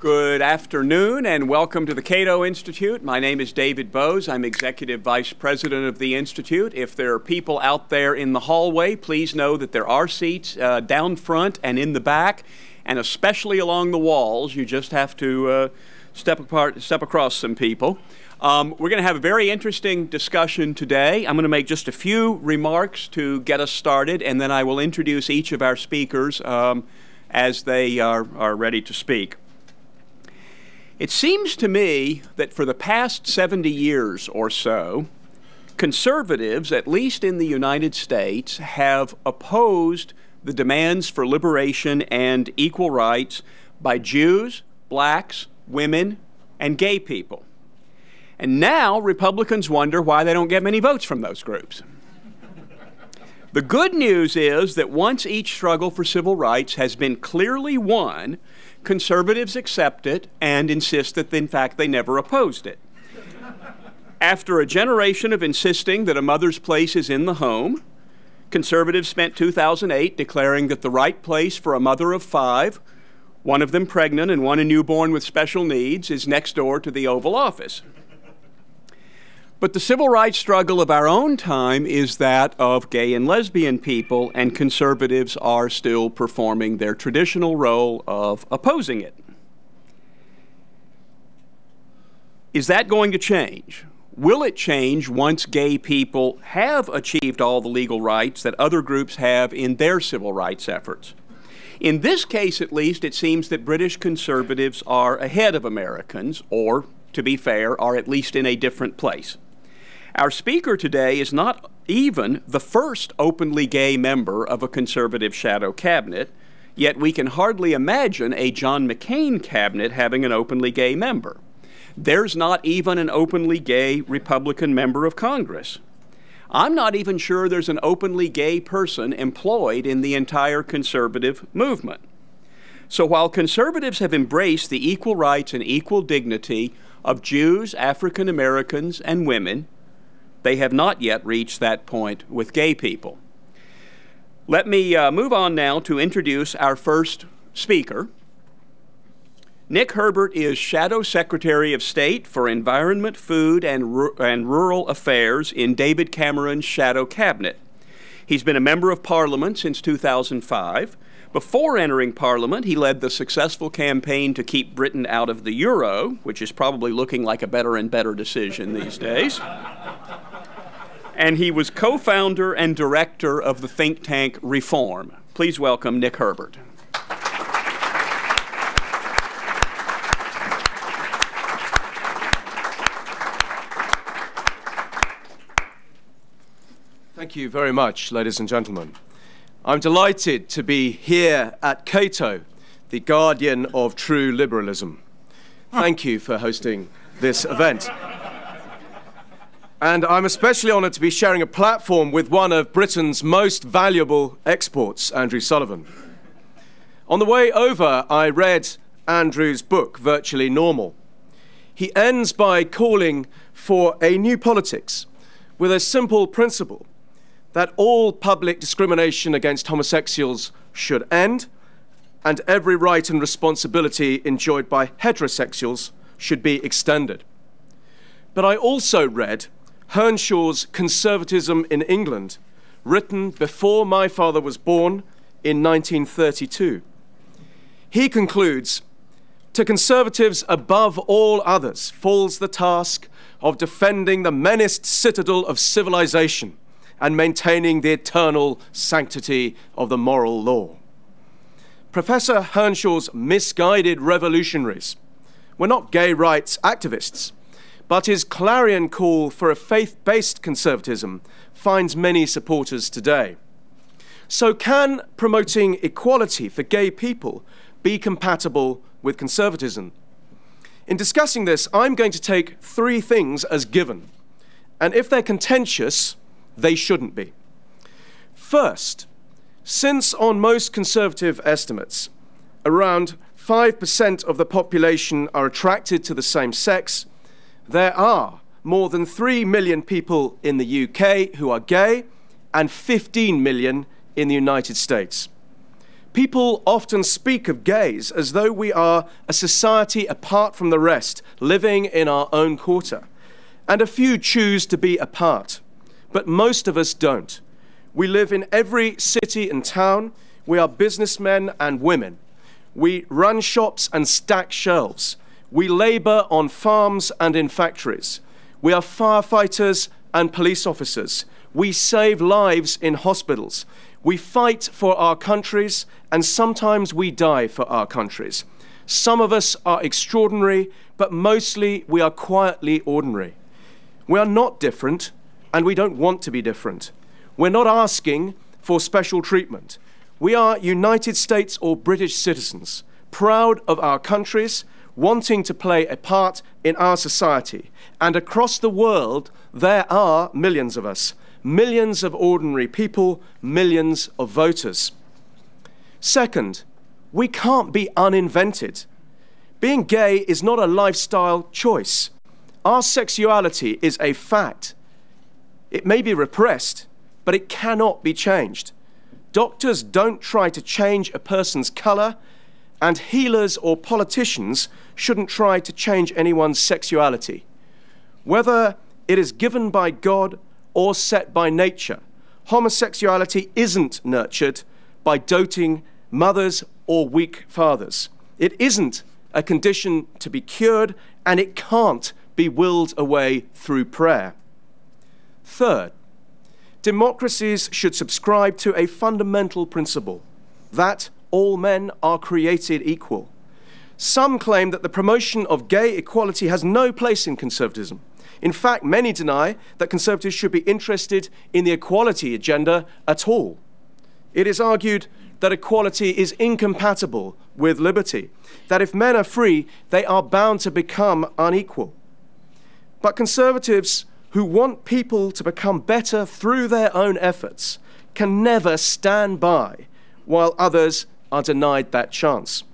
Good afternoon and welcome to the Cato Institute. My name is David Boaz. I'm Executive Vice President of the Institute. If there are people out there in the hallway, please know that there are seats uh, down front and in the back, and especially along the walls. You just have to uh, step, apart, step across some people. Um, we're going to have a very interesting discussion today. I'm going to make just a few remarks to get us started, and then I will introduce each of our speakers um, as they are, are ready to speak. It seems to me that for the past 70 years or so, conservatives, at least in the United States, have opposed the demands for liberation and equal rights by Jews, blacks, women, and gay people. And now Republicans wonder why they don't get many votes from those groups. the good news is that once each struggle for civil rights has been clearly won, conservatives accept it and insist that, in fact, they never opposed it. After a generation of insisting that a mother's place is in the home, conservatives spent 2008 declaring that the right place for a mother of five, one of them pregnant and one a newborn with special needs, is next door to the Oval Office. But the civil rights struggle of our own time is that of gay and lesbian people, and conservatives are still performing their traditional role of opposing it. Is that going to change? Will it change once gay people have achieved all the legal rights that other groups have in their civil rights efforts? In this case, at least, it seems that British conservatives are ahead of Americans, or, to be fair, are at least in a different place. Our speaker today is not even the first openly gay member of a conservative shadow cabinet, yet we can hardly imagine a John McCain cabinet having an openly gay member. There's not even an openly gay Republican member of Congress. I'm not even sure there's an openly gay person employed in the entire conservative movement. So while conservatives have embraced the equal rights and equal dignity of Jews, African Americans, and women, they have not yet reached that point with gay people. Let me uh, move on now to introduce our first speaker. Nick Herbert is Shadow Secretary of State for Environment, Food, and, and Rural Affairs in David Cameron's Shadow Cabinet. He's been a member of Parliament since 2005 before entering Parliament, he led the successful campaign to keep Britain out of the euro, which is probably looking like a better and better decision these days. And he was co founder and director of the think tank Reform. Please welcome Nick Herbert. Thank you very much, ladies and gentlemen. I'm delighted to be here at Cato, the guardian of true liberalism. Thank you for hosting this event. And I'm especially honoured to be sharing a platform with one of Britain's most valuable exports, Andrew Sullivan. On the way over, I read Andrew's book, Virtually Normal. He ends by calling for a new politics with a simple principle that all public discrimination against homosexuals should end, and every right and responsibility enjoyed by heterosexuals should be extended. But I also read Hearnshaw's Conservatism in England, written before my father was born in 1932. He concludes To conservatives above all others falls the task of defending the menaced citadel of civilization and maintaining the eternal sanctity of the moral law. Professor Hearnshaw's misguided revolutionaries were not gay rights activists, but his clarion call for a faith based conservatism finds many supporters today. So, can promoting equality for gay people be compatible with conservatism? In discussing this, I'm going to take three things as given. And if they're contentious, they shouldn't be. First, since on most conservative estimates, around 5% of the population are attracted to the same sex, there are more than 3 million people in the UK who are gay and 15 million in the United States. People often speak of gays as though we are a society apart from the rest, living in our own quarter. And a few choose to be apart, but most of us don't. We live in every city and town. We are businessmen and women. We run shops and stack shelves. We labor on farms and in factories. We are firefighters and police officers. We save lives in hospitals. We fight for our countries, and sometimes we die for our countries. Some of us are extraordinary, but mostly we are quietly ordinary. We are not different, and we don't want to be different. We're not asking for special treatment. We are United States or British citizens, proud of our countries, wanting to play a part in our society. And across the world, there are millions of us millions of ordinary people, millions of voters. Second, we can't be uninvented. Being gay is not a lifestyle choice. Our sexuality is a fact. It may be repressed, but it cannot be changed. Doctors don't try to change a person's color, and healers or politicians shouldn't try to change anyone's sexuality. Whether it is given by God or set by nature. Homosexuality isn't nurtured by doting mothers or weak fathers. It isn't a condition to be cured, and it can't be willed away through prayer. Third, democracies should subscribe to a fundamental principle that all men are created equal. Some claim that the promotion of gay equality has no place in conservatism. In fact, many deny that conservatives should be interested in the equality agenda at all. It is argued that equality is incompatible with liberty, that if men are free, they are bound to become unequal. But conservatives who want people to become better through their own efforts can never stand by while others are denied that chance.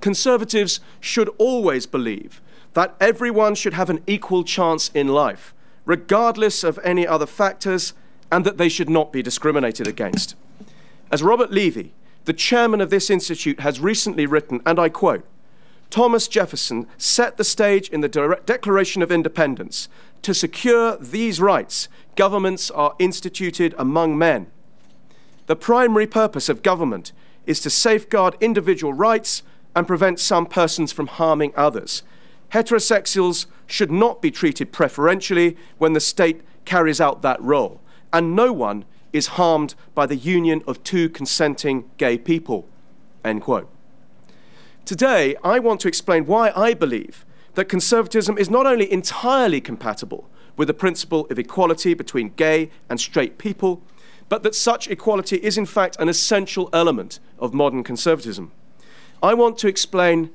Conservatives should always believe that everyone should have an equal chance in life, regardless of any other factors, and that they should not be discriminated against. As Robert Levy, the chairman of this institute, has recently written, and I quote, Thomas Jefferson set the stage in the De Declaration of Independence. To secure these rights, governments are instituted among men. The primary purpose of government is to safeguard individual rights and prevent some persons from harming others heterosexuals should not be treated preferentially when the state carries out that role, and no one is harmed by the union of two consenting gay people. End quote. Today, I want to explain why I believe that conservatism is not only entirely compatible with the principle of equality between gay and straight people, but that such equality is in fact an essential element of modern conservatism. I want to explain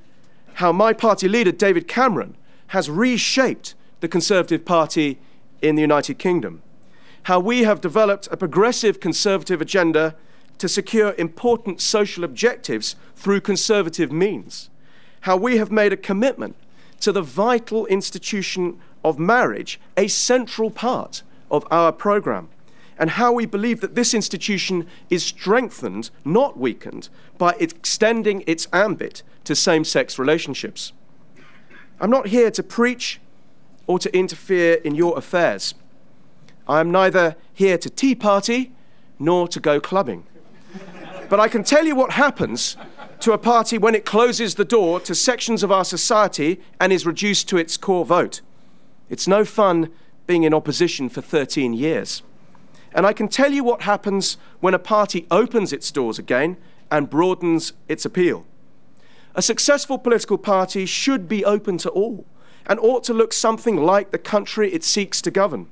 how my party leader, David Cameron, has reshaped the Conservative Party in the United Kingdom. How we have developed a progressive conservative agenda to secure important social objectives through conservative means. How we have made a commitment to the vital institution of marriage a central part of our programme and how we believe that this institution is strengthened, not weakened, by extending its ambit to same sex relationships. I'm not here to preach or to interfere in your affairs. I am neither here to tea party nor to go clubbing. But I can tell you what happens to a party when it closes the door to sections of our society and is reduced to its core vote. It's no fun being in opposition for 13 years. And I can tell you what happens when a party opens its doors again and broadens its appeal. A successful political party should be open to all and ought to look something like the country it seeks to govern.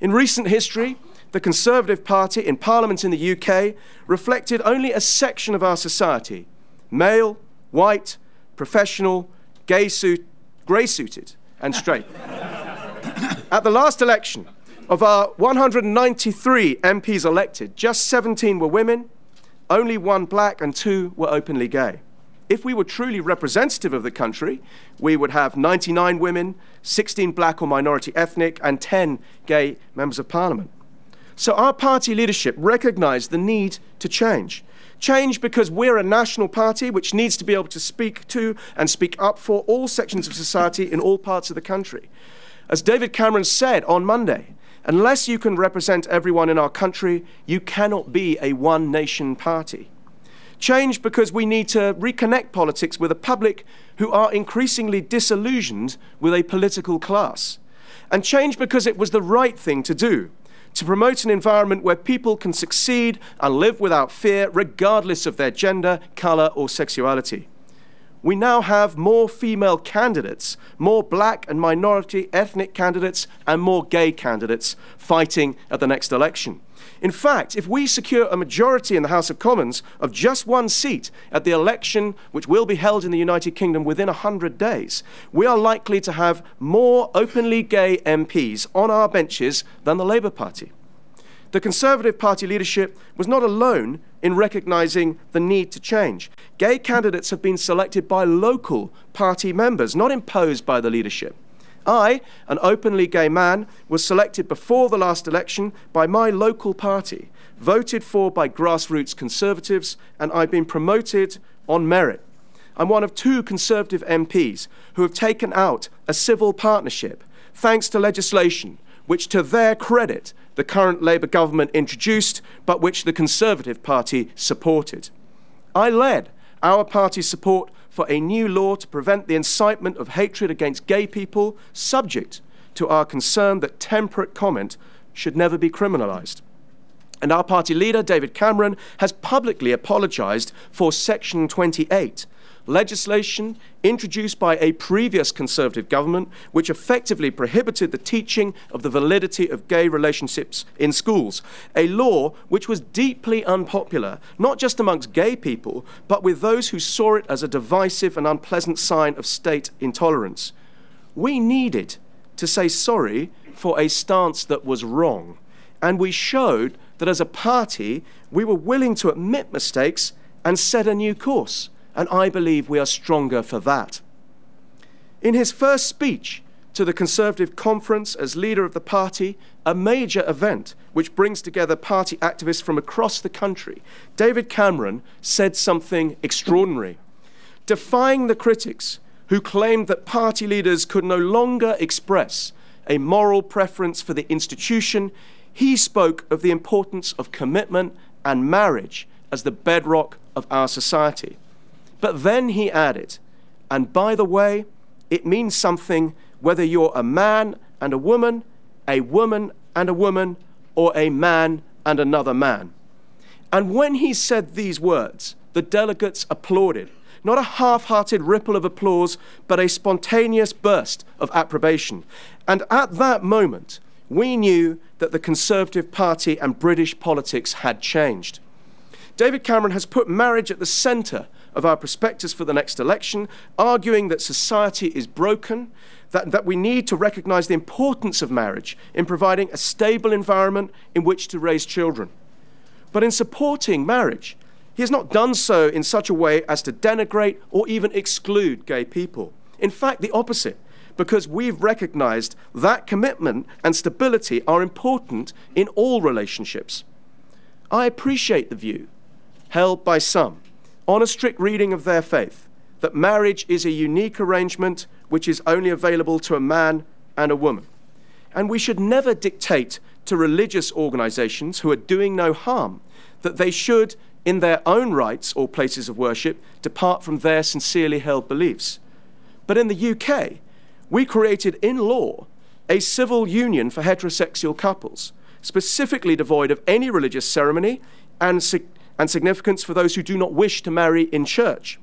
In recent history, the Conservative Party in Parliament in the UK reflected only a section of our society male, white, professional, gay suit, grey suited, and straight. At the last election, of our 193 MPs elected, just 17 were women, only one black, and two were openly gay. If we were truly representative of the country, we would have 99 women, 16 black or minority ethnic, and 10 gay members of parliament. So our party leadership recognized the need to change, Change because we're a national party which needs to be able to speak to and speak up for all sections of society in all parts of the country. As David Cameron said on Monday, unless you can represent everyone in our country, you cannot be a one nation party. Change because we need to reconnect politics with a public who are increasingly disillusioned with a political class. And change because it was the right thing to do to promote an environment where people can succeed and live without fear, regardless of their gender, colour, or sexuality. We now have more female candidates, more black and minority ethnic candidates, and more gay candidates fighting at the next election. In fact, if we secure a majority in the House of Commons of just one seat at the election which will be held in the United Kingdom within 100 days, we are likely to have more openly gay MPs on our benches than the Labour Party. The Conservative Party leadership was not alone in recognising the need to change. Gay candidates have been selected by local party members, not imposed by the leadership. I, an openly gay man, was selected before the last election by my local party, voted for by grassroots conservatives, and I've been promoted on merit. I'm one of two Conservative MPs who have taken out a civil partnership thanks to legislation which, to their credit, the current Labour government introduced, but which the Conservative Party supported. I led our party's support for a new law to prevent the incitement of hatred against gay people, subject to our concern that temperate comment should never be criminalised. And our party leader, David Cameron, has publicly apologised for Section 28, legislation introduced by a previous Conservative government which effectively prohibited the teaching of the validity of gay relationships in schools, a law which was deeply unpopular, not just amongst gay people, but with those who saw it as a divisive and unpleasant sign of state intolerance. We needed to say sorry for a stance that was wrong, and we showed that as a party we were willing to admit mistakes and set a new course and I believe we are stronger for that. In his first speech to the Conservative Conference as leader of the party, a major event which brings together party activists from across the country, David Cameron said something extraordinary, defying the critics who claimed that party leaders could no longer express a moral preference for the institution. He spoke of the importance of commitment and marriage as the bedrock of our society. But then he added, and by the way, it means something whether you're a man and a woman, a woman and a woman, or a man and another man. And when he said these words, the delegates applauded. Not a half hearted ripple of applause, but a spontaneous burst of approbation. And at that moment, we knew that the Conservative Party and British politics had changed. David Cameron has put marriage at the centre of our prospectus for the next election, arguing that society is broken, that, that we need to recognize the importance of marriage in providing a stable environment in which to raise children. But in supporting marriage, he has not done so in such a way as to denigrate or even exclude gay people. In fact, the opposite, because we've recognized that commitment and stability are important in all relationships. I appreciate the view held by some on a strict reading of their faith that marriage is a unique arrangement which is only available to a man and a woman. And we should never dictate to religious organizations who are doing no harm that they should, in their own rites or places of worship, depart from their sincerely held beliefs. But in the UK, we created in law a civil union for heterosexual couples, specifically devoid of any religious ceremony and and significance for those who do not wish to marry in church.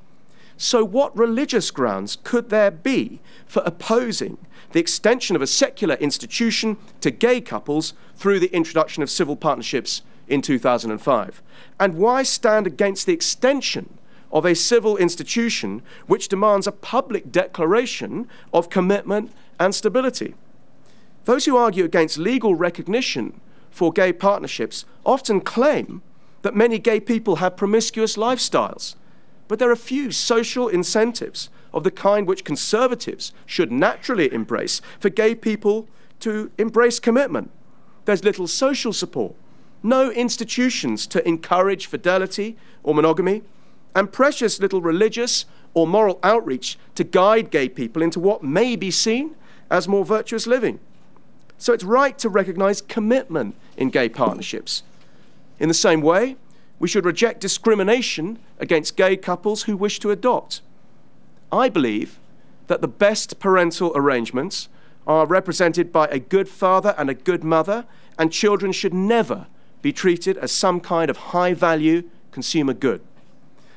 So, what religious grounds could there be for opposing the extension of a secular institution to gay couples through the introduction of civil partnerships in 2005? And why stand against the extension of a civil institution which demands a public declaration of commitment and stability? Those who argue against legal recognition for gay partnerships often claim that many gay people have promiscuous lifestyles. But there are few social incentives of the kind which conservatives should naturally embrace for gay people to embrace commitment. There's little social support, no institutions to encourage fidelity or monogamy, and precious little religious or moral outreach to guide gay people into what may be seen as more virtuous living. So it's right to recognize commitment in gay partnerships. In the same way, we should reject discrimination against gay couples who wish to adopt. I believe that the best parental arrangements are represented by a good father and a good mother, and children should never be treated as some kind of high value consumer good.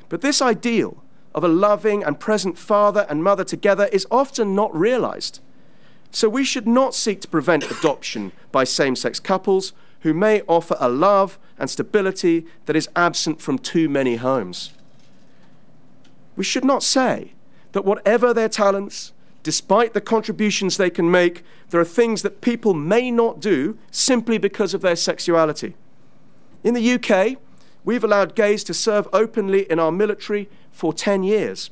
But this ideal of a loving and present father and mother together is often not realized. So we should not seek to prevent adoption by same sex couples who may offer a love and stability that is absent from too many homes. We should not say that whatever their talents, despite the contributions they can make, there are things that people may not do simply because of their sexuality. In the UK, we've allowed gays to serve openly in our military for 10 years.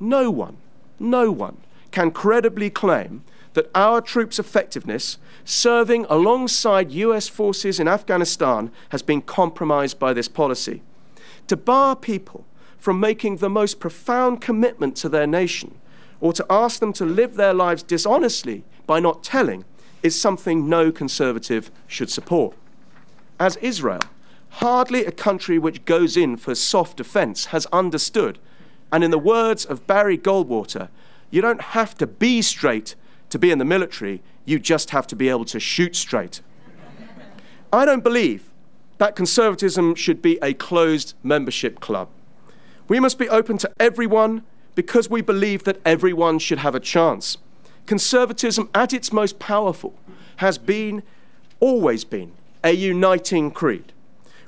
No one, no one can credibly claim that our troops' effectiveness serving alongside US forces in Afghanistan has been compromised by this policy. To bar people from making the most profound commitment to their nation, or to ask them to live their lives dishonestly by not telling, is something no conservative should support. As Israel, hardly a country which goes in for soft defense has understood. And in the words of Barry Goldwater, you don't have to be straight to be in the military, you just have to be able to shoot straight. I don't believe that conservatism should be a closed membership club. We must be open to everyone because we believe that everyone should have a chance. Conservatism, at its most powerful, has been, always been, a uniting creed.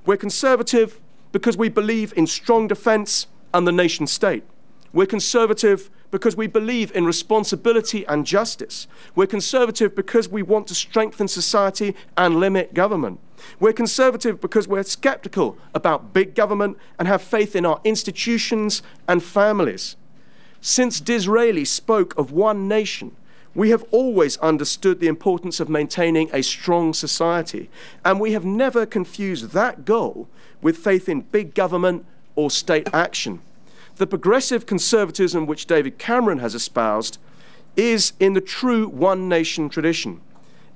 We're conservative because we believe in strong defense and the nation state. We're conservative because we believe in responsibility and justice. We're conservative because we want to strengthen society and limit government. We're conservative because we're skeptical about big government and have faith in our institutions and families. Since Disraeli spoke of one nation, we have always understood the importance of maintaining a strong society, and we have never confused that goal with faith in big government or state action. The progressive conservatism which David Cameron has espoused is in the true one nation tradition.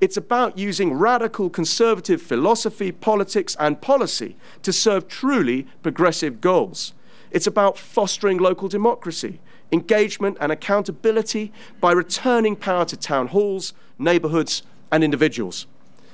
It's about using radical conservative philosophy, politics, and policy to serve truly progressive goals. It's about fostering local democracy, engagement, and accountability by returning power to town halls, neighborhoods, and individuals.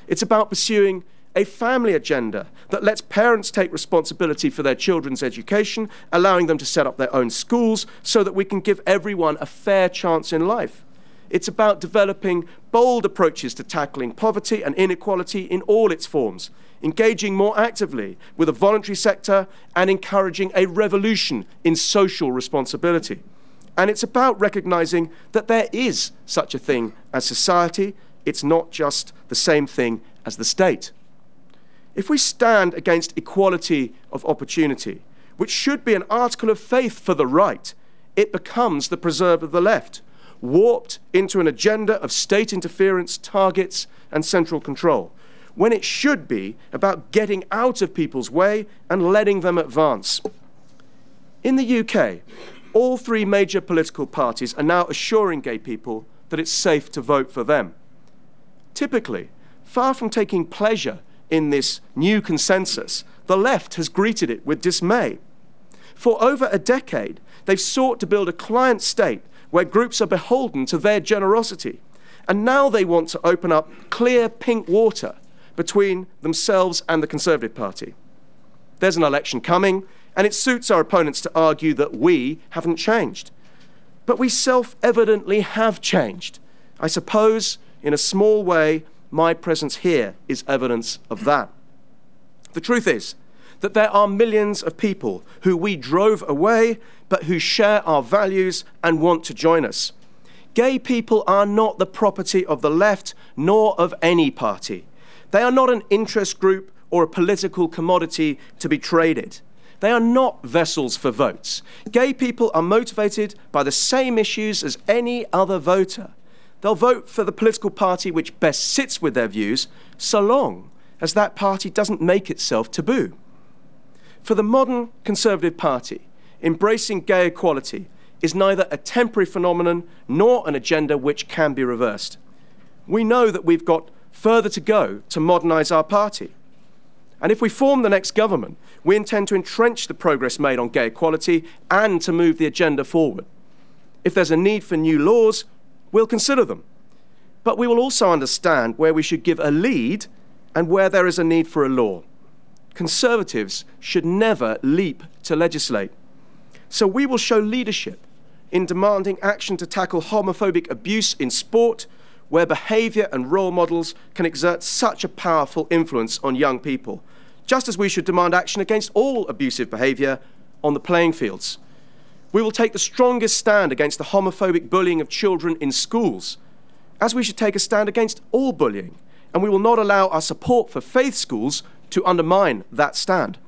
It's about pursuing a family agenda that lets parents take responsibility for their children's education, allowing them to set up their own schools so that we can give everyone a fair chance in life. It's about developing bold approaches to tackling poverty and inequality in all its forms, engaging more actively with a voluntary sector, and encouraging a revolution in social responsibility. And it's about recognizing that there is such a thing as society. It's not just the same thing as the state. If we stand against equality of opportunity, which should be an article of faith for the right, it becomes the preserve of the left, warped into an agenda of state interference, targets, and central control, when it should be about getting out of people's way and letting them advance. In the UK, all three major political parties are now assuring gay people that it's safe to vote for them. Typically, far from taking pleasure in this new consensus, the left has greeted it with dismay. For over a decade, they've sought to build a client state where groups are beholden to their generosity. And now they want to open up clear pink water between themselves and the Conservative Party. There's an election coming, and it suits our opponents to argue that we haven't changed. But we self evidently have changed. I suppose, in a small way, my presence here is evidence of that. The truth is that there are millions of people who we drove away, but who share our values and want to join us. Gay people are not the property of the left nor of any party. They are not an interest group or a political commodity to be traded. They are not vessels for votes. Gay people are motivated by the same issues as any other voter. They'll vote for the political party which best sits with their views, so long as that party doesn't make itself taboo. For the modern Conservative Party, embracing gay equality is neither a temporary phenomenon nor an agenda which can be reversed. We know that we've got further to go to modernise our party. And if we form the next government, we intend to entrench the progress made on gay equality and to move the agenda forward. If there's a need for new laws, we'll consider them. But we will also understand where we should give a lead and where there is a need for a law. Conservatives should never leap to legislate. So we will show leadership in demanding action to tackle homophobic abuse in sport, where behaviour and role models can exert such a powerful influence on young people, just as we should demand action against all abusive behaviour on the playing fields. We will take the strongest stand against the homophobic bullying of children in schools, as we should take a stand against all bullying, and we will not allow our support for faith schools to undermine that stand.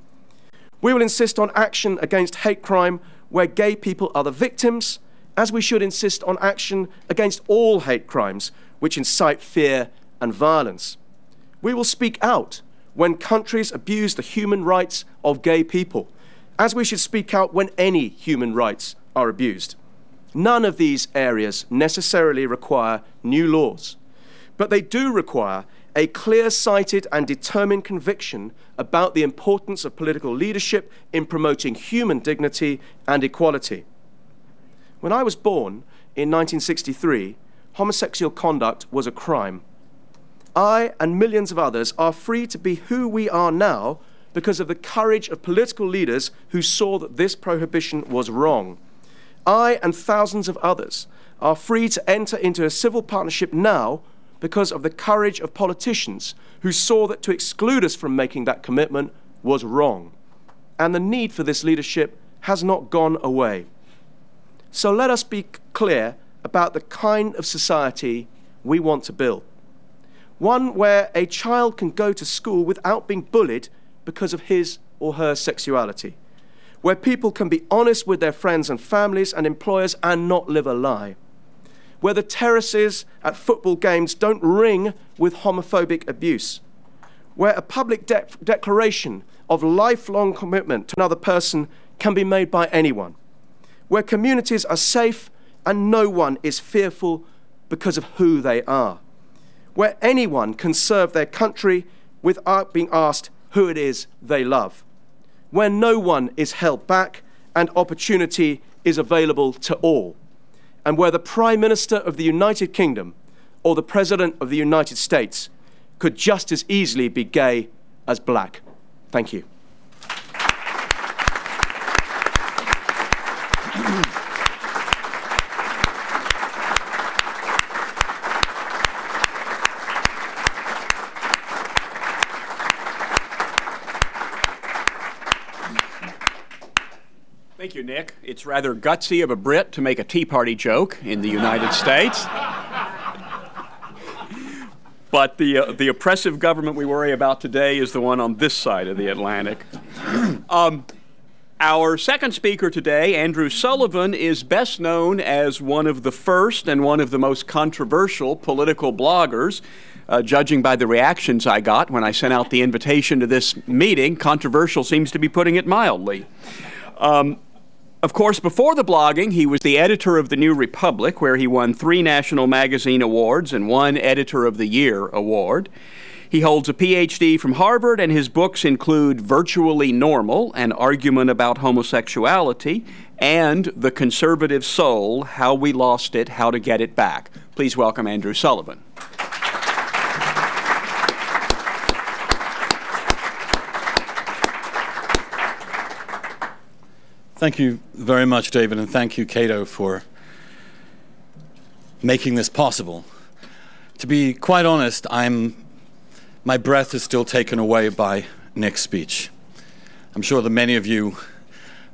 We will insist on action against hate crime where gay people are the victims, as we should insist on action against all hate crimes which incite fear and violence. We will speak out when countries abuse the human rights of gay people, as we should speak out when any human rights are abused. None of these areas necessarily require new laws, but they do require a clear sighted and determined conviction about the importance of political leadership in promoting human dignity and equality. When I was born in 1963, homosexual conduct was a crime. I and millions of others are free to be who we are now because of the courage of political leaders who saw that this prohibition was wrong. I and thousands of others are free to enter into a civil partnership now because of the courage of politicians who saw that to exclude us from making that commitment was wrong. And the need for this leadership has not gone away. So let us be clear about the kind of society we want to build. One where a child can go to school without being bullied because of his or her sexuality. Where people can be honest with their friends and families and employers and not live a lie. Where the terraces at football games don't ring with homophobic abuse. Where a public de declaration of lifelong commitment to another person can be made by anyone. Where communities are safe and no one is fearful because of who they are, where anyone can serve their country without being asked who it is they love, where no one is held back and opportunity is available to all, and where the Prime Minister of the United Kingdom or the President of the United States could just as easily be gay as black. Thank you. Thank you, Nick. It's rather gutsy of a Brit to make a Tea Party joke in the United States. But the, uh, the oppressive government we worry about today is the one on this side of the Atlantic. um, our second speaker today, Andrew Sullivan, is best known as one of the first and one of the most controversial political bloggers. Uh, judging by the reactions I got when I sent out the invitation to this meeting, controversial seems to be putting it mildly. Um, of course, before the blogging, he was the editor of the New Republic, where he won three National Magazine Awards and one Editor of the Year award. He holds a PhD from Harvard, and his books include Virtually Normal, an argument about homosexuality, and The Conservative Soul How We Lost It, How to Get It Back. Please welcome Andrew Sullivan. Thank you very much, David, and thank you, Cato, for making this possible. To be quite honest, I'm, my breath is still taken away by Nick's speech. I'm sure that many of you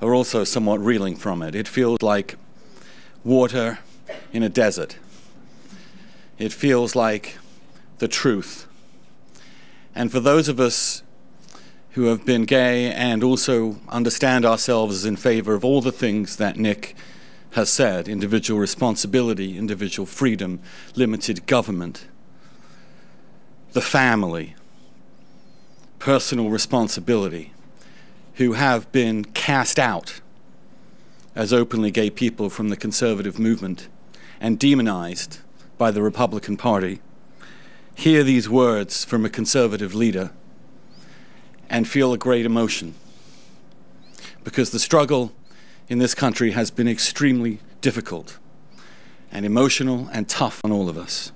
are also somewhat reeling from it. It feels like water in a desert. It feels like the truth. And for those of us who have been gay and also understand ourselves as in favor of all the things that Nick has said individual responsibility, individual freedom, limited government, the family. personal responsibility who have been cast out as openly gay people from the conservative movement and demonized by the Republican Party hear these words from a conservative leader and feel a great emotion because the struggle in this country has been extremely difficult and emotional and tough on all of us.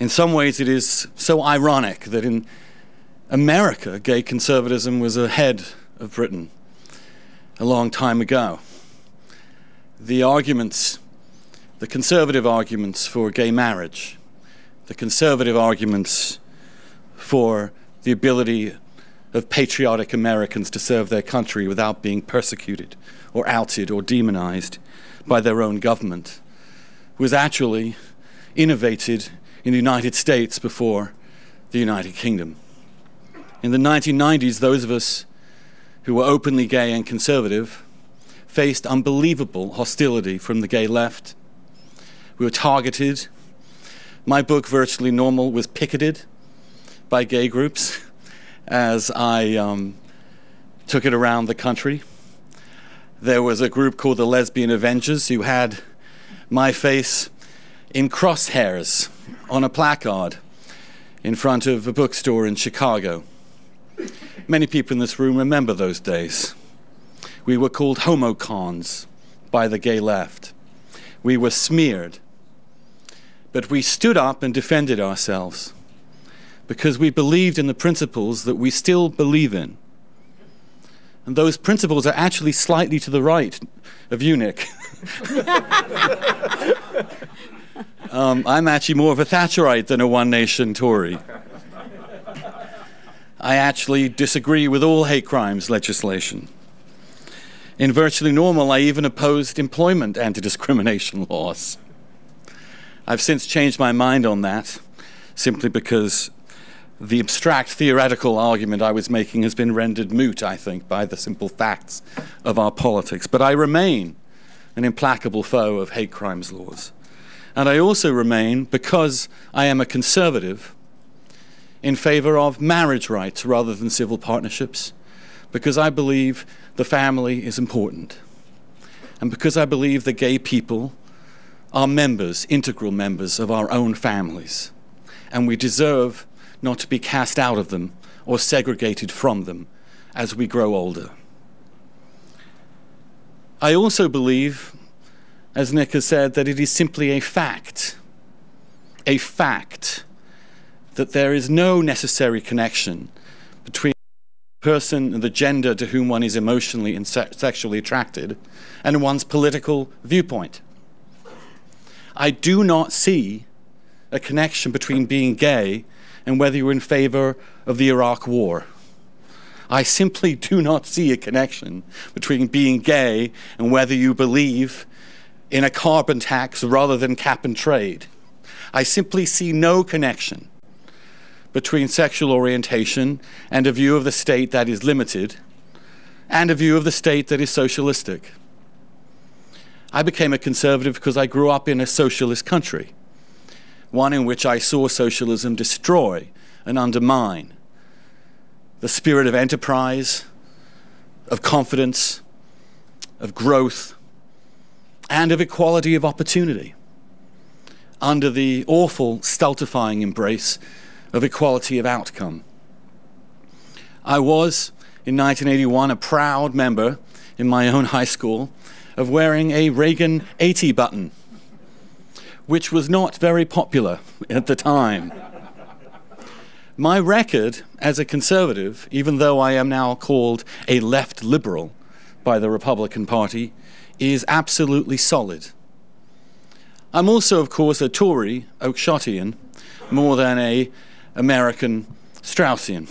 In some ways, it is so ironic that in America, gay conservatism was ahead of Britain a long time ago. The arguments, the conservative arguments for gay marriage, the conservative arguments for the ability of patriotic Americans to serve their country without being persecuted or outed or demonized by their own government was actually innovated in the United States before the United Kingdom. In the 1990s, those of us who were openly gay and conservative faced unbelievable hostility from the gay left. We were targeted. My book, Virtually Normal, was picketed by gay groups as I um, took it around the country. There was a group called the Lesbian Avengers who had my face in crosshairs on a placard in front of a bookstore in Chicago. Many people in this room remember those days. We were called homocons by the gay left. We were smeared. But we stood up and defended ourselves because we believed in the principles that we still believe in. And those principles are actually slightly to the right of you, Nick. um, I'm actually more of a Thatcherite than a One Nation Tory. I actually disagree with all hate crimes legislation. In Virtually Normal, I even opposed employment anti discrimination laws. I've since changed my mind on that simply because the abstract theoretical argument I was making has been rendered moot, I think, by the simple facts of our politics. But I remain an implacable foe of hate crimes laws. And I also remain, because I am a conservative, in favor of marriage rights rather than civil partnerships, because I believe the family is important, and because I believe that gay people are members, integral members of our own families, and we deserve not to be cast out of them or segregated from them as we grow older. I also believe, as Nick has said, that it is simply a fact, a fact that there is no necessary connection between the person and the gender to whom one is emotionally and se sexually attracted and one's political viewpoint. I do not see a connection between being gay and whether you're in favor of the Iraq War. I simply do not see a connection between being gay and whether you believe in a carbon tax rather than cap and trade. I simply see no connection between sexual orientation and a view of the state that is limited and a view of the state that is socialistic. I became a conservative because I grew up in a socialist country, one in which I saw socialism destroy and undermine the spirit of enterprise, of confidence, of growth, and of equality of opportunity under the awful, stultifying embrace of equality of outcome. I was, in 1981, a proud member in my own high school of wearing a Reagan 80 button, which was not very popular at the time. My record as a conservative, even though I am now called a left liberal by the Republican Party, is absolutely solid. I'm also, of course, a Tory Oakeshottian more than a American Straussian.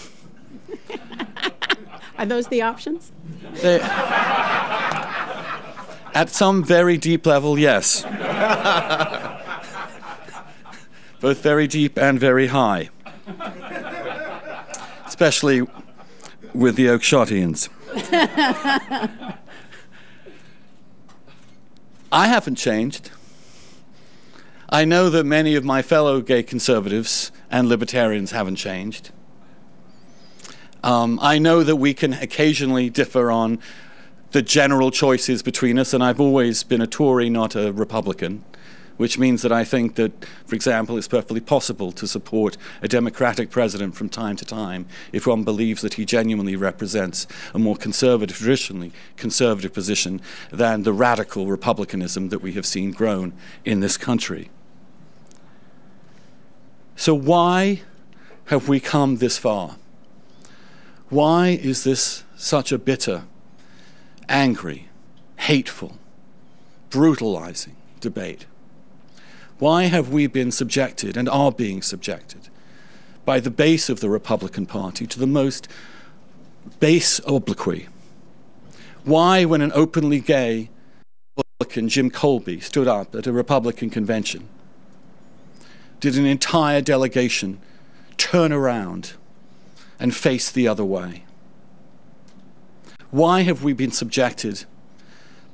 Are those the options? They, at some very deep level, yes. Both very deep and very high. Especially with the Oakeshottians. I haven't changed. I know that many of my fellow gay conservatives and libertarians haven't changed. Um, I know that we can occasionally differ on the general choices between us, and I've always been a Tory, not a Republican which means that I think that, for example, it's perfectly possible to support a Democratic president from time to time if one believes that he genuinely represents a more conservative, traditionally conservative position than the radical republicanism that we have seen grown in this country. So, why have we come this far? Why is this such a bitter, angry, hateful, brutalizing debate? Why have we been subjected and are being subjected by the base of the Republican Party to the most base obloquy? Why, when an openly gay Republican, Jim Kolbe, stood up at a Republican convention, did an entire delegation turn around and face the other way? Why have we been subjected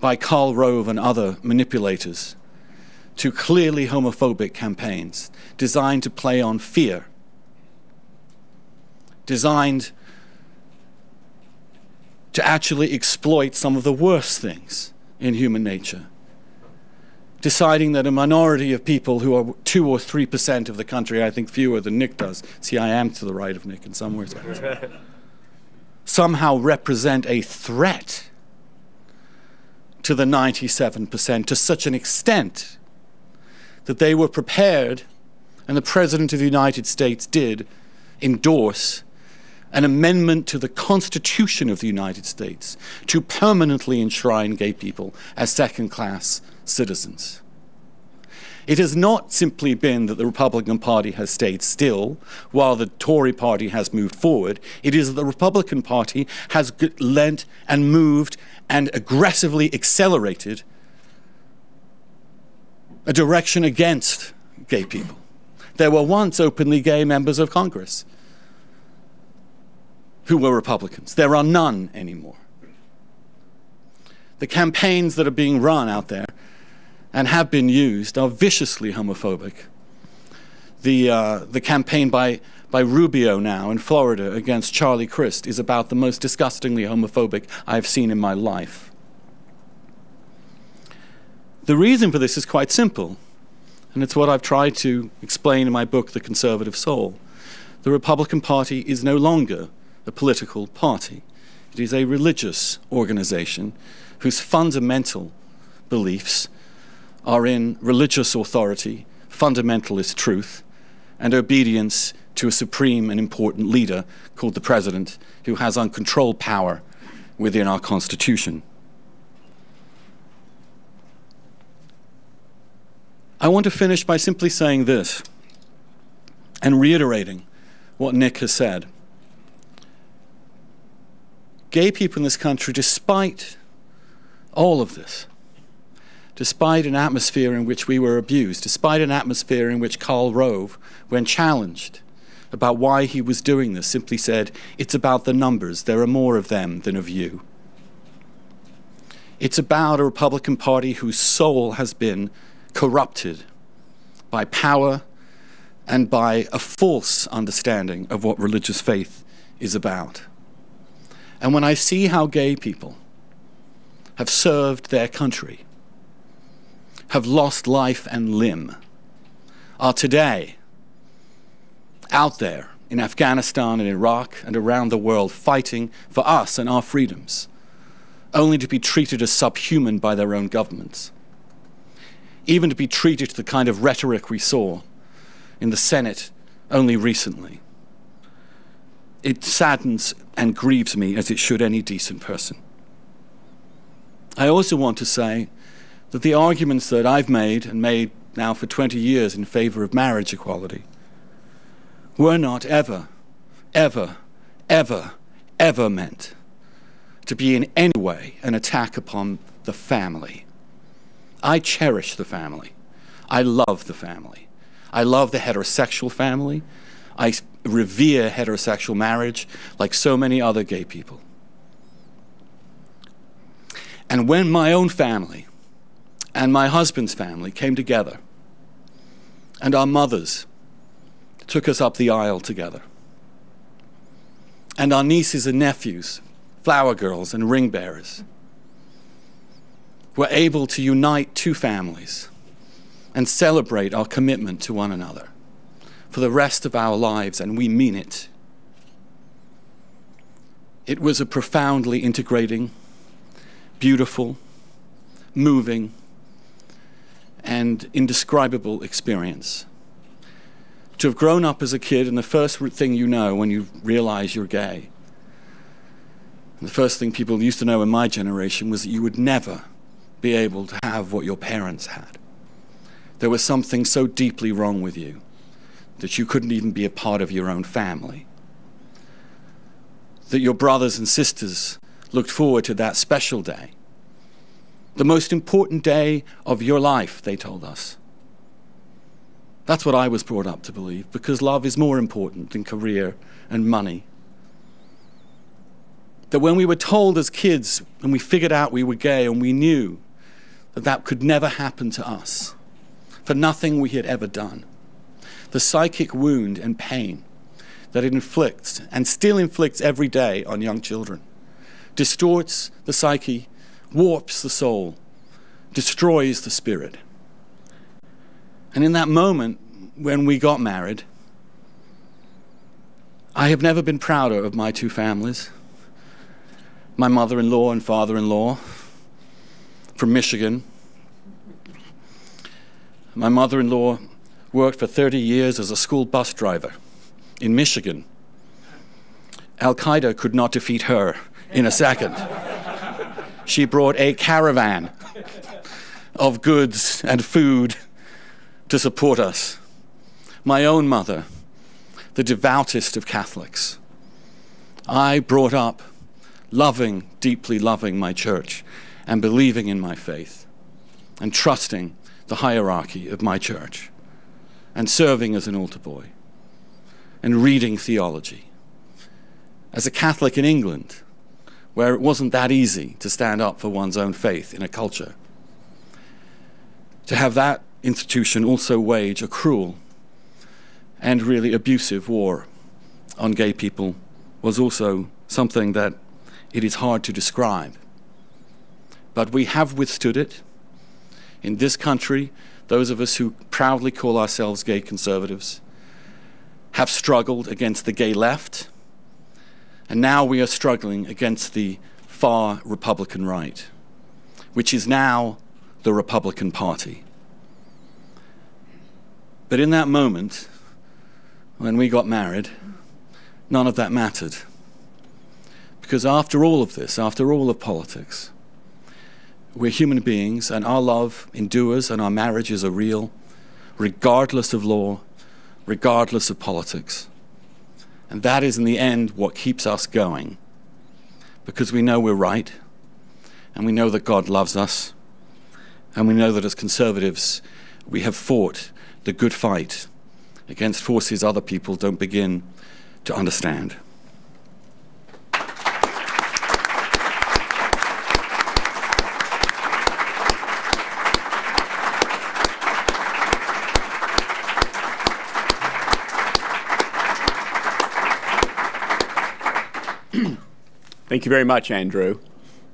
by Karl Rove and other manipulators to clearly homophobic campaigns designed to play on fear, designed to actually exploit some of the worst things in human nature. Deciding that a minority of people who are two or three percent of the country, I think fewer than Nick does, see, I am to the right of Nick in some ways, somehow represent a threat to the 97% to such an extent that they were prepared, and the President of the United States did, endorse an amendment to the Constitution of the United States to permanently enshrine gay people as second class citizens. It has not simply been that the Republican Party has stayed still while the Tory Party has moved forward. It is that the Republican Party has lent and moved and aggressively accelerated a direction against gay people. There were once openly gay members of Congress who were Republicans. There are none anymore. The campaigns that are being run out there and have been used are viciously homophobic. The, uh, the campaign by, by Rubio now in Florida against Charlie Crist is about the most disgustingly homophobic I've seen in my life. The reason for this is quite simple, and it's what I've tried to explain in my book, The Conservative Soul. The Republican Party is no longer a political party, it is a religious organization whose fundamental beliefs are in religious authority, fundamentalist truth, and obedience to a supreme and important leader called the President, who has uncontrolled power within our Constitution. I want to finish by simply saying this and reiterating what Nick has said. Gay people in this country, despite all of this, despite an atmosphere in which we were abused, despite an atmosphere in which Karl Rove, when challenged about why he was doing this, simply said, It's about the numbers. There are more of them than of you. It's about a Republican Party whose soul has been corrupted by power and by a false understanding of what religious faith is about. And when I see how gay people have served their country, have lost life and limb, are today out there in Afghanistan and Iraq and around the world fighting for us and our freedoms, only to be treated as subhuman by their own governments even to be treated to the kind of rhetoric we saw in the Senate only recently. It saddens and grieves me as it should any decent person. I also want to say that the arguments that I've made and made now for 20 years in favor of marriage equality were not ever, ever, ever, ever meant to be in any way an attack upon the family. I cherish the family. I love the family. I love the heterosexual family. I revere heterosexual marriage like so many other gay people. And when my own family and my husband's family came together, and our mothers took us up the aisle together, and our nieces and nephews, flower girls and ring bearers, were able to unite two families and celebrate our commitment to one another for the rest of our lives, and we mean it. It was a profoundly integrating, beautiful, moving, and indescribable experience. To have grown up as a kid, and the first thing you know when you realize you're gay, and the first thing people used to know in my generation was that you would never be able to have what your parents had. There was something so deeply wrong with you that you couldn't even be a part of your own family. That your brothers and sisters looked forward to that special day. The most important day of your life, they told us. That's what I was brought up to believe, because love is more important than career and money. That when we were told as kids and we figured out we were gay and we knew that that could never happen to us. For nothing we had ever done, the psychic wound and pain that it inflicts and still inflicts every day on young children distorts the psyche, warps the soul, destroys the spirit. And in that moment, when we got married, I have never been prouder of my two families my mother in law and father in law from Michigan. My mother in law worked for 30 years as a school bus driver in Michigan. Al Qaeda could not defeat her in a second. She brought a caravan of goods and food to support us. My own mother, the devoutest of Catholics. I brought up loving, deeply loving my church and believing in my faith and trusting the hierarchy of my church and serving as an altar boy and reading theology. As a Catholic in England, where it wasn't that easy to stand up for one's own faith in a culture, to have that institution also wage a cruel and really abusive war on gay people was also something that it is hard to describe. But we have withstood it. In this country, those of us who proudly call ourselves gay conservatives have struggled against the gay left, and now we are struggling against the far Republican right, which is now the Republican Party. But in that moment, when we got married, none of that mattered. Because after all of this, after all of politics, we're human beings and our love endures and our marriages are real, regardless of law, regardless of politics. And that is, in the end, what keeps us going. Because we know we're right, and we know that God loves us, and we know that as conservatives, we have fought the good fight against forces other people don't begin to understand. Thank you very much, Andrew.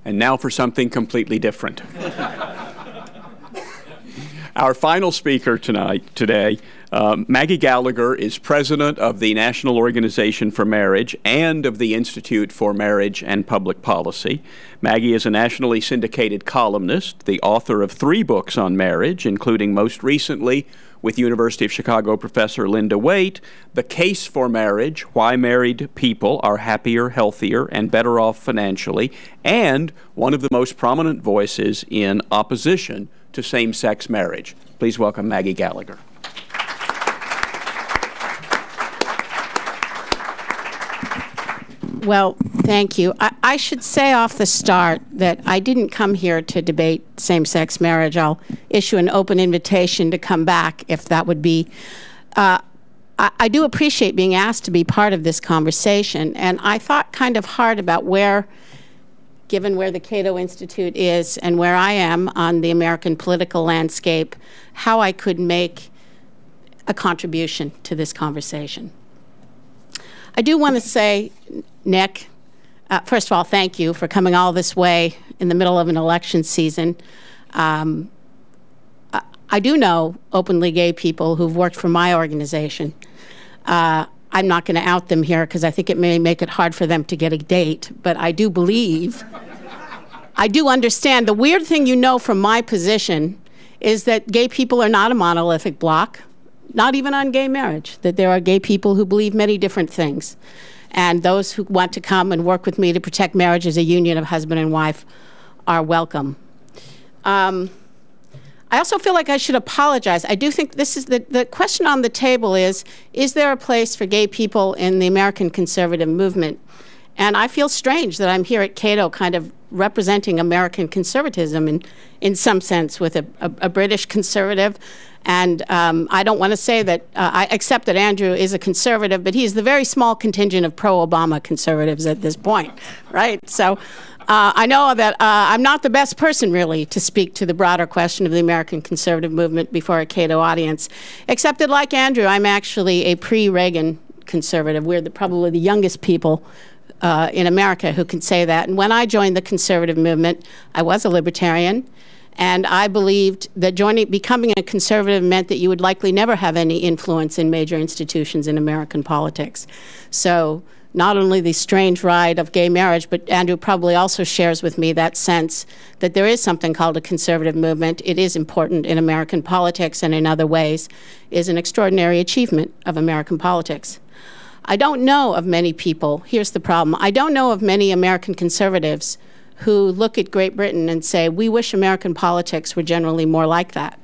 And now for something completely different. Our final speaker tonight, today, um, Maggie Gallagher is president of the National Organization for Marriage and of the Institute for Marriage and Public Policy. Maggie is a nationally syndicated columnist, the author of three books on marriage, including most recently with University of Chicago professor Linda Waite, The Case for Marriage Why Married People Are Happier, Healthier, and Better Off Financially, and one of the most prominent voices in opposition to same sex marriage. Please welcome Maggie Gallagher. Well, thank you. I, I, should say off the start that I didn't come here to debate same sex marriage. I'll issue an open invitation to come back if that would be. Uh, I, I do appreciate being asked to be part of this conversation, and I thought kind of hard about where, given where the Cato Institute is and where I am on the American political landscape, how I could make a contribution to this conversation. I do want to say, Nick, uh, first of all, thank you for coming all this way in the middle of an election season. Um, I, do know openly gay people who've worked for my organization. Uh, I'm not going to out them here because I think it may make it hard for them to get a date, but I do believe, I do understand. The weird thing you know from my position is that gay people are not a monolithic block, not even on gay marriage, that there are gay people who believe many different things. And those who want to come and work with me to protect marriage as a union of husband and wife are welcome. Um, I also feel like I should apologize. I do think this is the, the question on the table is Is there a place for gay people in the American conservative movement? And I feel strange that I'm here at Cato kind of representing American conservatism in, in some sense with a, a, a British conservative. And um, I don't want to say that uh, I accept that Andrew is a conservative, but he's the very small contingent of pro Obama conservatives at this point, right? So uh, I know that uh, I'm not the best person, really, to speak to the broader question of the American conservative movement before a Cato audience, except that, like Andrew, I'm actually a pre Reagan conservative. We're the, probably the youngest people uh, in America who can say that. And when I joined the conservative movement, I was a libertarian. And I believed that joining, becoming a conservative meant that you would likely never have any influence in major institutions in American politics. So not only the strange ride of gay marriage, but Andrew probably also shares with me that sense that there is something called a conservative movement. It is important in American politics and in other ways, is an extraordinary achievement of American politics. I don't know of many people, here's the problem, I don't know of many American conservatives who look at Great Britain and say, we wish American politics were generally more like that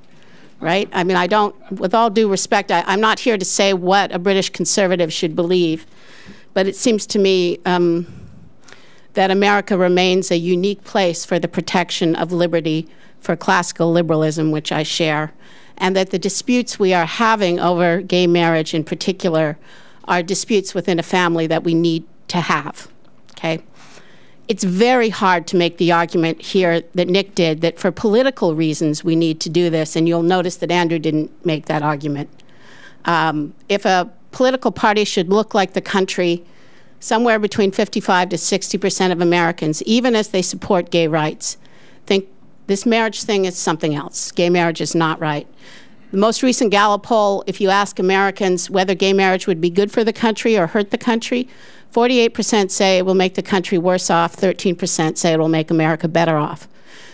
right? I mean, I don't, with all due respect, I, am not here to say what a British conservative should believe. But it seems to me um, that America remains a unique place for the protection of liberty for classical liberalism, which I share, and that the disputes we are having over gay marriage in particular are disputes within a family that we need to have. Okay? It's very hard to make the argument here that Nick did that for political reasons we need to do this, and you'll notice that Andrew didn't make that argument. Um, if a political party should look like the country somewhere between 55 to 60 percent of Americans, even as they support gay rights, think this marriage thing is something else. Gay marriage is not right. The most recent Gallup poll, if you ask Americans whether gay marriage would be good for the country or hurt the country, 48% say it will make the country worse off, 13% say it will make America better off.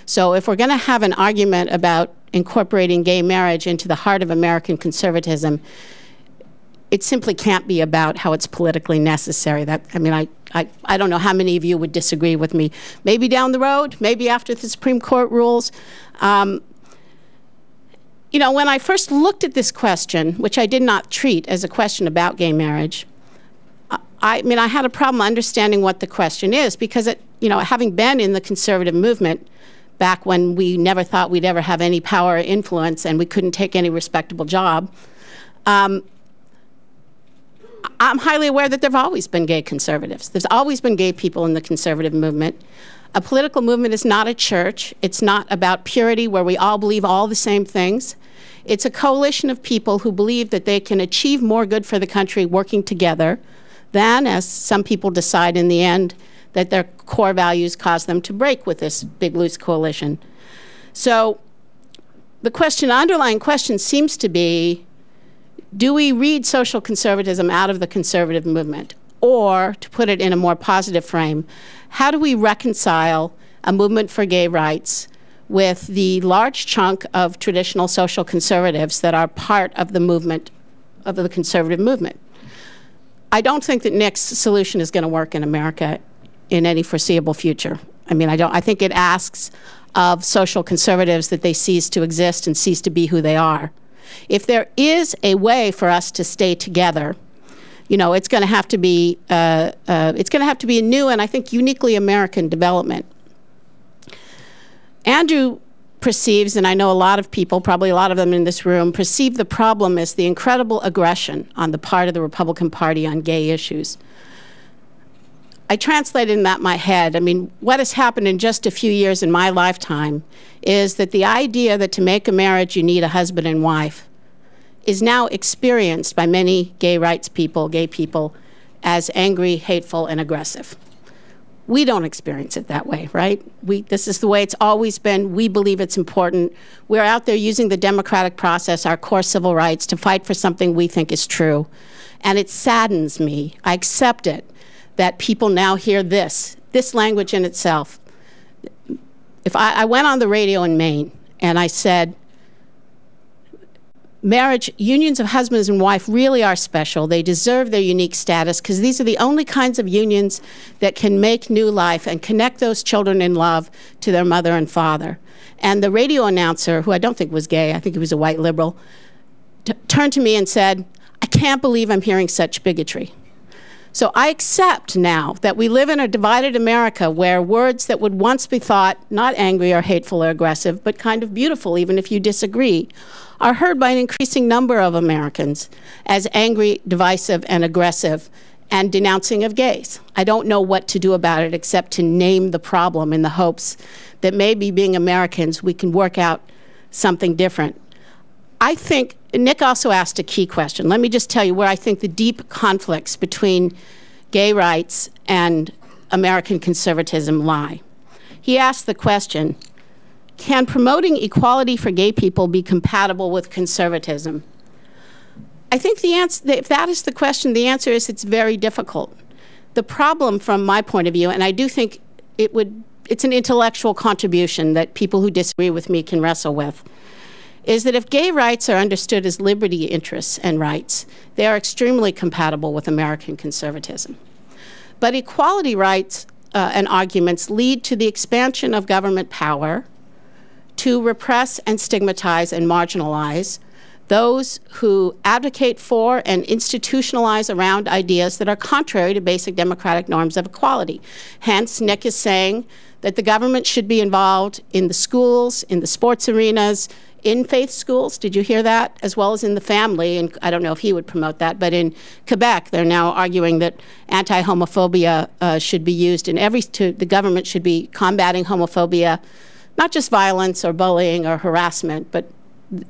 So if we're going to have an argument about incorporating gay marriage into the heart of American conservatism, it simply can't be about how it's politically necessary. That I mean, I, I, I don't know how many of you would disagree with me. Maybe down the road, maybe after the Supreme Court rules. Um, you know, when I first looked at this question, which I did not treat as a question about gay marriage, I, mean, I had a problem understanding what the question is because, it, you know, having been in the conservative movement back when we never thought we'd ever have any power or influence and we couldn't take any respectable job, um, I'm highly aware that there have always been gay conservatives. There's always been gay people in the conservative movement. A political movement is not a church. It's not about purity where we all believe all the same things. It's a coalition of people who believe that they can achieve more good for the country working together than, as some people decide in the end, that their core values cause them to break with this big, loose coalition. So the question, underlying question seems to be do we read social conservatism out of the conservative movement? Or, to put it in a more positive frame, how do we reconcile a movement for gay rights with the large chunk of traditional social conservatives that are part of the movement, of the conservative movement? I don't think that Nick's solution is going to work in America in any foreseeable future. I mean, I don't. I think it asks of social conservatives that they cease to exist and cease to be who they are. If there is a way for us to stay together, you know, it's going to have to be uh, uh, it's going to have to be a new and I think uniquely American development. Andrew perceives, and I know a lot of people, probably a lot of them in this room, perceive the problem as the incredible aggression on the part of the Republican Party on gay issues. I translated in that in my head. I mean, what has happened in just a few years in my lifetime is that the idea that to make a marriage you need a husband and wife is now experienced by many gay rights people, gay people, as angry, hateful, and aggressive. We don't experience it that way, right? We, this is the way it's always been. We believe it's important. We're out there using the democratic process, our core civil rights, to fight for something we think is true. And it saddens me, I accept it, that people now hear this, this language in itself. If I, I went on the radio in Maine and I said, marriage, unions of husbands and wife really are special. They deserve their unique status because these are the only kinds of unions that can make new life and connect those children in love to their mother and father. And the radio announcer, who I don't think was gay, I think he was a white liberal, turned to me and said, I can't believe I'm hearing such bigotry. So I accept now that we live in a divided America where words that would once be thought not angry or hateful or aggressive, but kind of beautiful, even if you disagree, are heard by an increasing number of Americans as angry, divisive, and aggressive and denouncing of gays. I don't know what to do about it except to name the problem in the hopes that maybe being Americans, we can work out something different. I think Nick also asked a key question. Let me just tell you where I think the deep conflicts between gay rights and American conservatism lie. He asked the question can promoting equality for gay people be compatible with conservatism? I think the answer, if that is the question, the answer is it's very difficult. The problem from my point of view, and I do think it would, it's an intellectual contribution that people who disagree with me can wrestle with, is that if gay rights are understood as liberty interests and rights, they are extremely compatible with American conservatism. But equality rights uh, and arguments lead to the expansion of government power, to repress and stigmatize and marginalize those who advocate for and institutionalize around ideas that are contrary to basic democratic norms of equality. Hence, Nick is saying that the government should be involved in the schools, in the sports arenas, in faith schools. Did you hear that? As well as in the family. And I don't know if he would promote that, but in Quebec, they're now arguing that anti homophobia uh, should be used in every, to, the government should be combating homophobia not just violence or bullying or harassment, but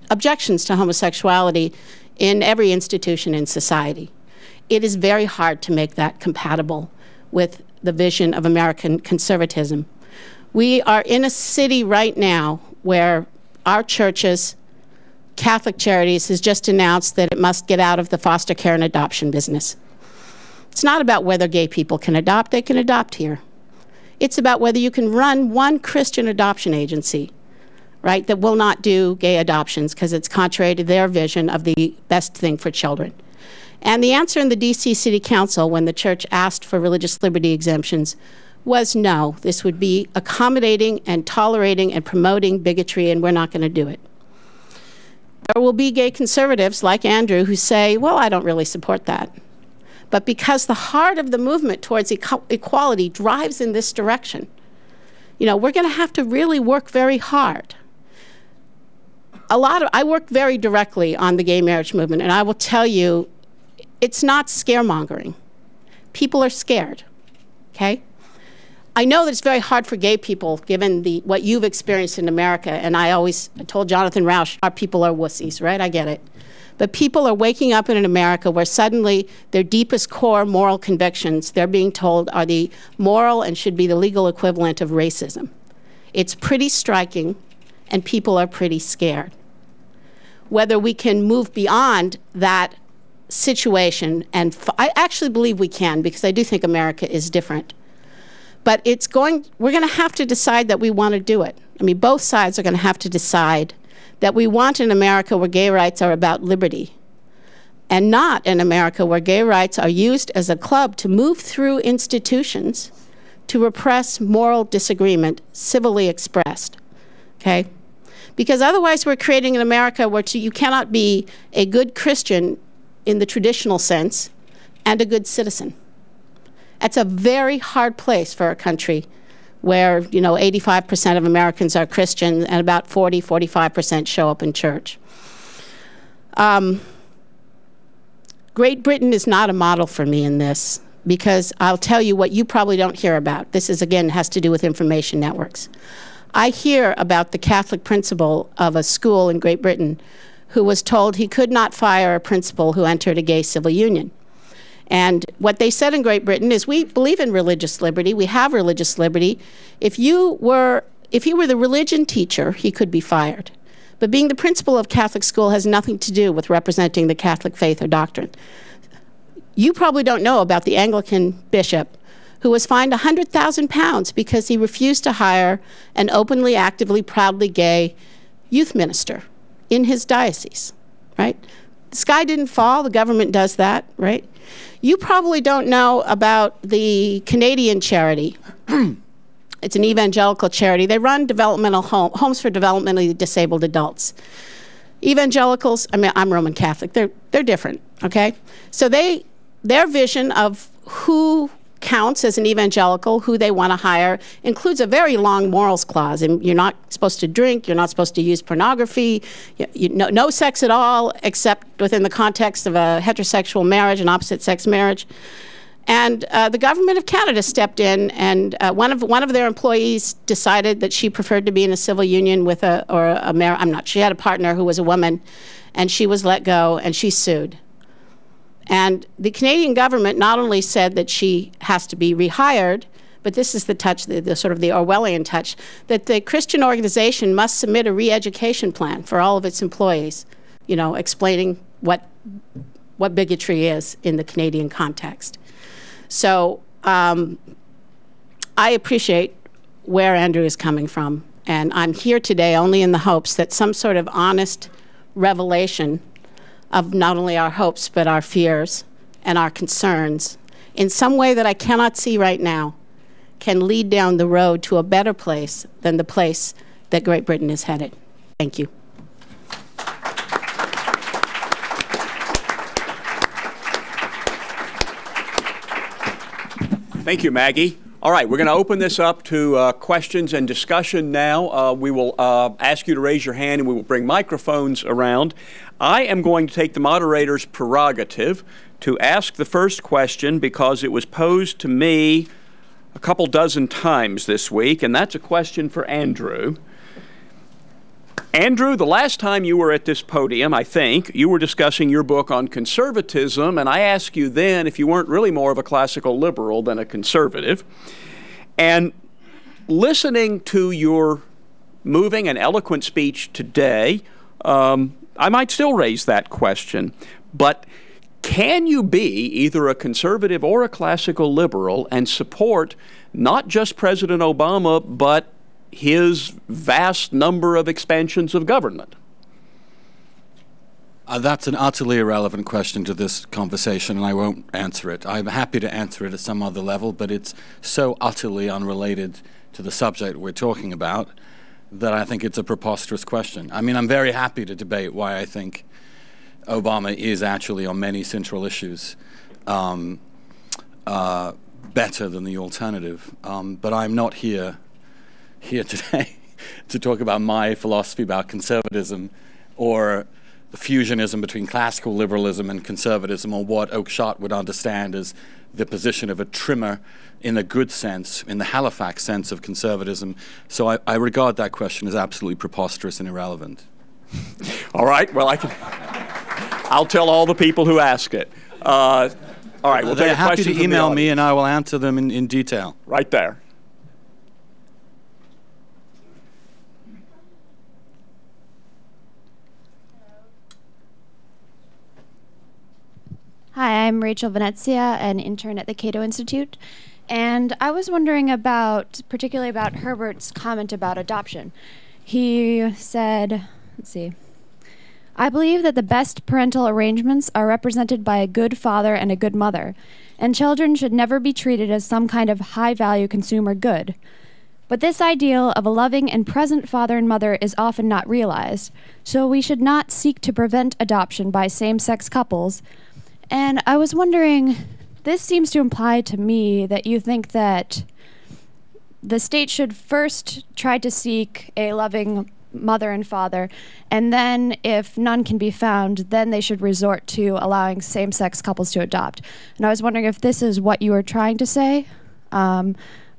objections to homosexuality in every institution in society. It is very hard to make that compatible with the vision of American conservatism. We are in a city right now where our churches, Catholic Charities, has just announced that it must get out of the foster care and adoption business. It's not about whether gay people can adopt, they can adopt here. It's about whether you can run one Christian adoption agency, right, that will not do gay adoptions because it's contrary to their vision of the best thing for children. And the answer in the DC City Council when the church asked for religious liberty exemptions was no. This would be accommodating and tolerating and promoting bigotry, and we're not going to do it. There will be gay conservatives like Andrew who say, well, I don't really support that but because the heart of the movement towards equality drives in this direction. You know, we're going to have to really work very hard. A lot of I work very directly on the gay marriage movement, and I will tell you, it's not scaremongering. People are scared. Okay. I know that it's very hard for gay people, given the what you've experienced in America. And I always I told Jonathan Rauch, our people are wussies, right? I get it. But people are waking up in an America where suddenly their deepest core moral convictions, they're being told, are the moral and should be the legal equivalent of racism. It's pretty striking, and people are pretty scared. Whether we can move beyond that situation, and I actually believe we can because I do think America is different. But it's going, we're going to have to decide that we want to do it. I mean, both sides are going to have to decide that we want an America where gay rights are about liberty and not an America where gay rights are used as a club to move through institutions to repress moral disagreement civilly expressed. Okay? Because otherwise, we're creating an America where you cannot be a good Christian in the traditional sense and a good citizen. That's a very hard place for a country where you know 85% of Americans are Christian and about 40, 45% show up in church. Um, Great Britain is not a model for me in this because I'll tell you what you probably don't hear about. This is again has to do with information networks. I hear about the Catholic principal of a school in Great Britain who was told he could not fire a principal who entered a gay civil union. And what they said in Great Britain is we believe in religious liberty. We have religious liberty. If you were if he were the religion teacher, he could be fired. But being the principal of Catholic school has nothing to do with representing the Catholic faith or doctrine. You probably don't know about the Anglican bishop who was fined 100,000 pounds because he refused to hire an openly, actively, proudly gay youth minister in his diocese, right? The sky didn't fall, the government does that, right? You probably don't know about the Canadian charity. it's an evangelical charity. They run developmental home, homes for developmentally disabled adults. Evangelicals, I mean, I'm Roman Catholic. They're they're different, okay? So they their vision of who counts as an evangelical, who they want to hire, includes a very long morals clause. And you're not supposed to drink, you're not supposed to use pornography, you, you, no, no sex at all, except within the context of a heterosexual marriage, an opposite sex marriage. And uh, the government of Canada stepped in, and uh, one of one of their employees decided that she preferred to be in a civil union with a or a mar- I'm not. She had a partner who was a woman, and she was let go, and she sued. And the Canadian government not only said that she has to be rehired, but this is the touch, the, the, sort of the Orwellian touch, that the Christian organization must submit a re-education plan for all of its employees, you know, explaining what what bigotry is in the Canadian context. So um, I appreciate where Andrew is coming from, and I'm here today only in the hopes that some sort of honest revelation of not only our hopes, but our fears and our concerns in some way that I cannot see right now can lead down the road to a better place than the place that Great Britain is headed. Thank you. Thank you, Maggie. All right, we're going to open this up to uh, questions and discussion now. Uh, we will uh, ask you to raise your hand and we will bring microphones around. I am going to take the moderator's prerogative to ask the first question because it was posed to me a couple dozen times this week, and that's a question for Andrew. Andrew, the last time you were at this podium, I think, you were discussing your book on conservatism, and I asked you then if you weren't really more of a classical liberal than a conservative. And listening to your moving and eloquent speech today, um, I might still raise that question. But can you be either a conservative or a classical liberal and support not just President Obama, but his vast number of expansions of government? Uh, that's an utterly irrelevant question to this conversation, and I won't answer it. I'm happy to answer it at some other level, but it's so utterly unrelated to the subject we're talking about that I think it's a preposterous question. I mean, I'm very happy to debate why I think Obama is actually, on many central issues, um, uh, better than the alternative. Um, but I'm not here here today to talk about my philosophy about conservatism or the fusionism between classical liberalism and conservatism, or what Oakeshott would understand as the position of a trimmer in a good sense, in the Halifax sense of conservatism. So I, I regard that question as absolutely preposterous and irrelevant. all right. Well, I can. I'll tell all the people who ask it. Uh, all right. We'll They're happy to email me, and I will answer them in, in detail. Right there. Hi, I'm Rachel Venezia, an intern at the Cato Institute. And I was wondering about, particularly about Herbert's comment about adoption. He said, let's see, I believe that the best parental arrangements are represented by a good father and a good mother, and children should never be treated as some kind of high value consumer good. But this ideal of a loving and present father and mother is often not realized, so we should not seek to prevent adoption by same sex couples. And I was wondering this seems to imply to me that you think that the state should first try to seek a loving mother and father, and then if none can be found, then they should resort to allowing same sex couples to adopt. And I was wondering if this is what you were trying to say. Um,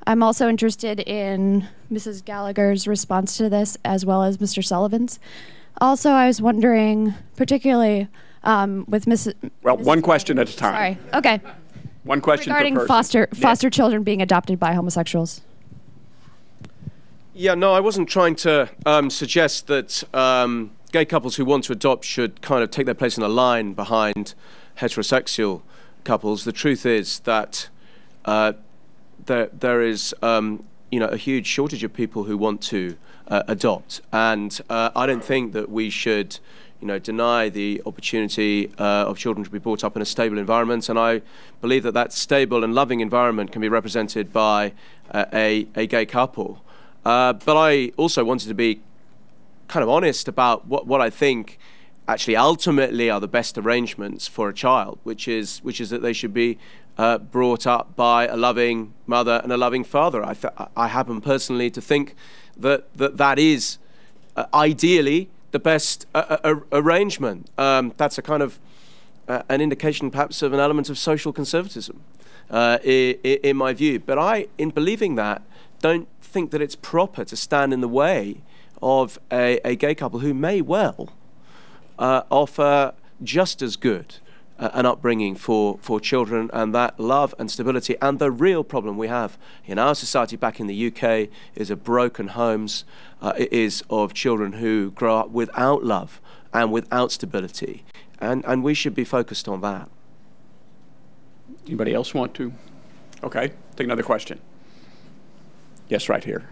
I'm also interested in Mrs. Gallagher's response to this, as well as Mr. Sullivan's. Also, I was wondering, particularly um, with Mrs. Well, Mrs. one question at a time. Sorry. Okay. One question regarding per person. foster Nick. foster children being adopted by homosexuals. Yeah, no, I wasn't trying to um, suggest that um, gay couples who want to adopt should kind of take their place in a line behind heterosexual couples. The truth is that uh, there there is um, you know a huge shortage of people who want to uh, adopt, and uh, I don't think that we should you know deny the opportunity uh, of children to be brought up in a stable environment. And I believe that that stable and loving environment can be represented by uh, a a gay couple. Uh, but I also wanted to be kind of honest about what, what I think actually ultimately are the best arrangements for a child, which is which is that they should be uh, brought up by a loving mother and a loving father. I, I happen personally to think that that, that is uh, ideally the best uh, uh, arrangement. Um, that's a kind of uh, an indication, perhaps, of an element of social conservatism, uh, in, in my view. But I, in believing that, don't think that it's proper to stand in the way of a, a gay couple who may well uh, offer just as good uh, an upbringing for, for children and that love and stability. And the real problem we have in our society back in the UK is a broken homes, uh, it is of children who grow up without love and without stability. And, and we should be focused on that. Anybody else want to? Okay, take another question. Yes, right here.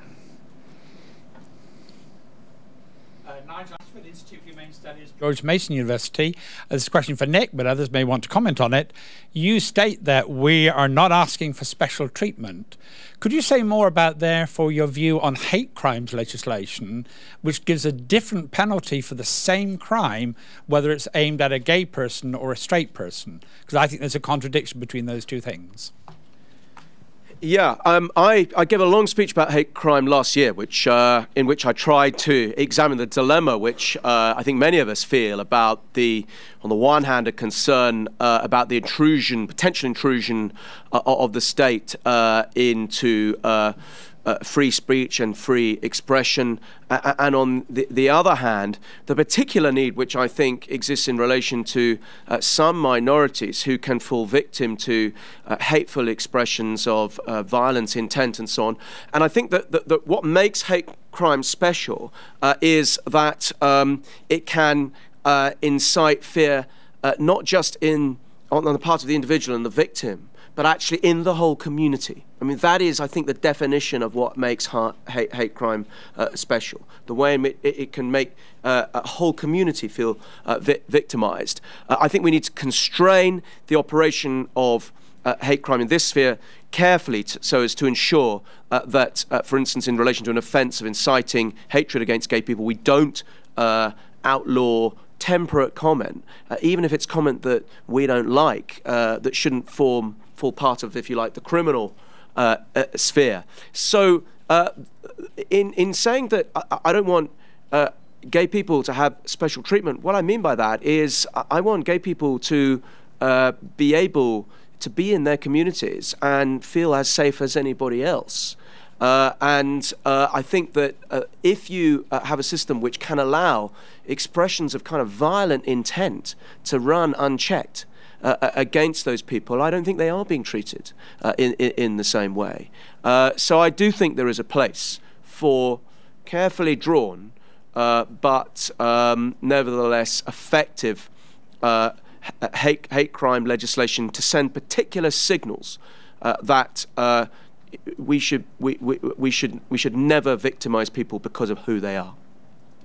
Uh, Nigel Ashford, Institute for Humane Studies, George Mason University. Uh, this is a question for Nick, but others may want to comment on it. You state that we are not asking for special treatment. Could you say more about, therefore, your view on hate crimes legislation, which gives a different penalty for the same crime, whether it's aimed at a gay person or a straight person? Because I think there's a contradiction between those two things. Yeah, um, I, I gave a long speech about hate crime last year, which uh, in which I tried to examine the dilemma which uh, I think many of us feel about the, on the one hand, a concern uh, about the intrusion, potential intrusion uh, of the state uh, into uh, free speech and free expression, and on the, the other hand, the particular need which I think exists in relation to uh, some minorities who can fall victim to uh, hateful expressions of uh, violence, intent, and so on. And I think that, that, that what makes hate crime special uh, is that um, it can incite fear not just in on, the part of the individual and the victim, but actually in the whole community. I mean, that is, I think, the definition of what makes hate, hate crime uh, special. The way it, it can make uh, a whole community feel uh, vi- victimized. Uh, I think we need to constrain the operation of uh, hate crime in this sphere carefully so as to ensure uh, that, for instance, in relation to an offense of inciting hatred against gay people, we don't outlaw temperate comment, uh, even if it's comment that we don't like, uh, that shouldn't form full part of, if you like, the criminal uh, uh sphere. So, uh, in in saying that I, I don't want uh, gay people to have special treatment, what I mean by that is I want gay people to be able to be in their communities and feel as safe as anybody else. Uh, and uh, I think that uh, if you uh, have a system which can allow expressions of kind of violent intent to run unchecked uh, against those people, I don't think they are being treated uh, in, in, the same way. so I do think there is a place for carefully drawn, but um, nevertheless effective hate, hate crime legislation to send particular signals that we should we, we, we should we should never victimize people because of who they are.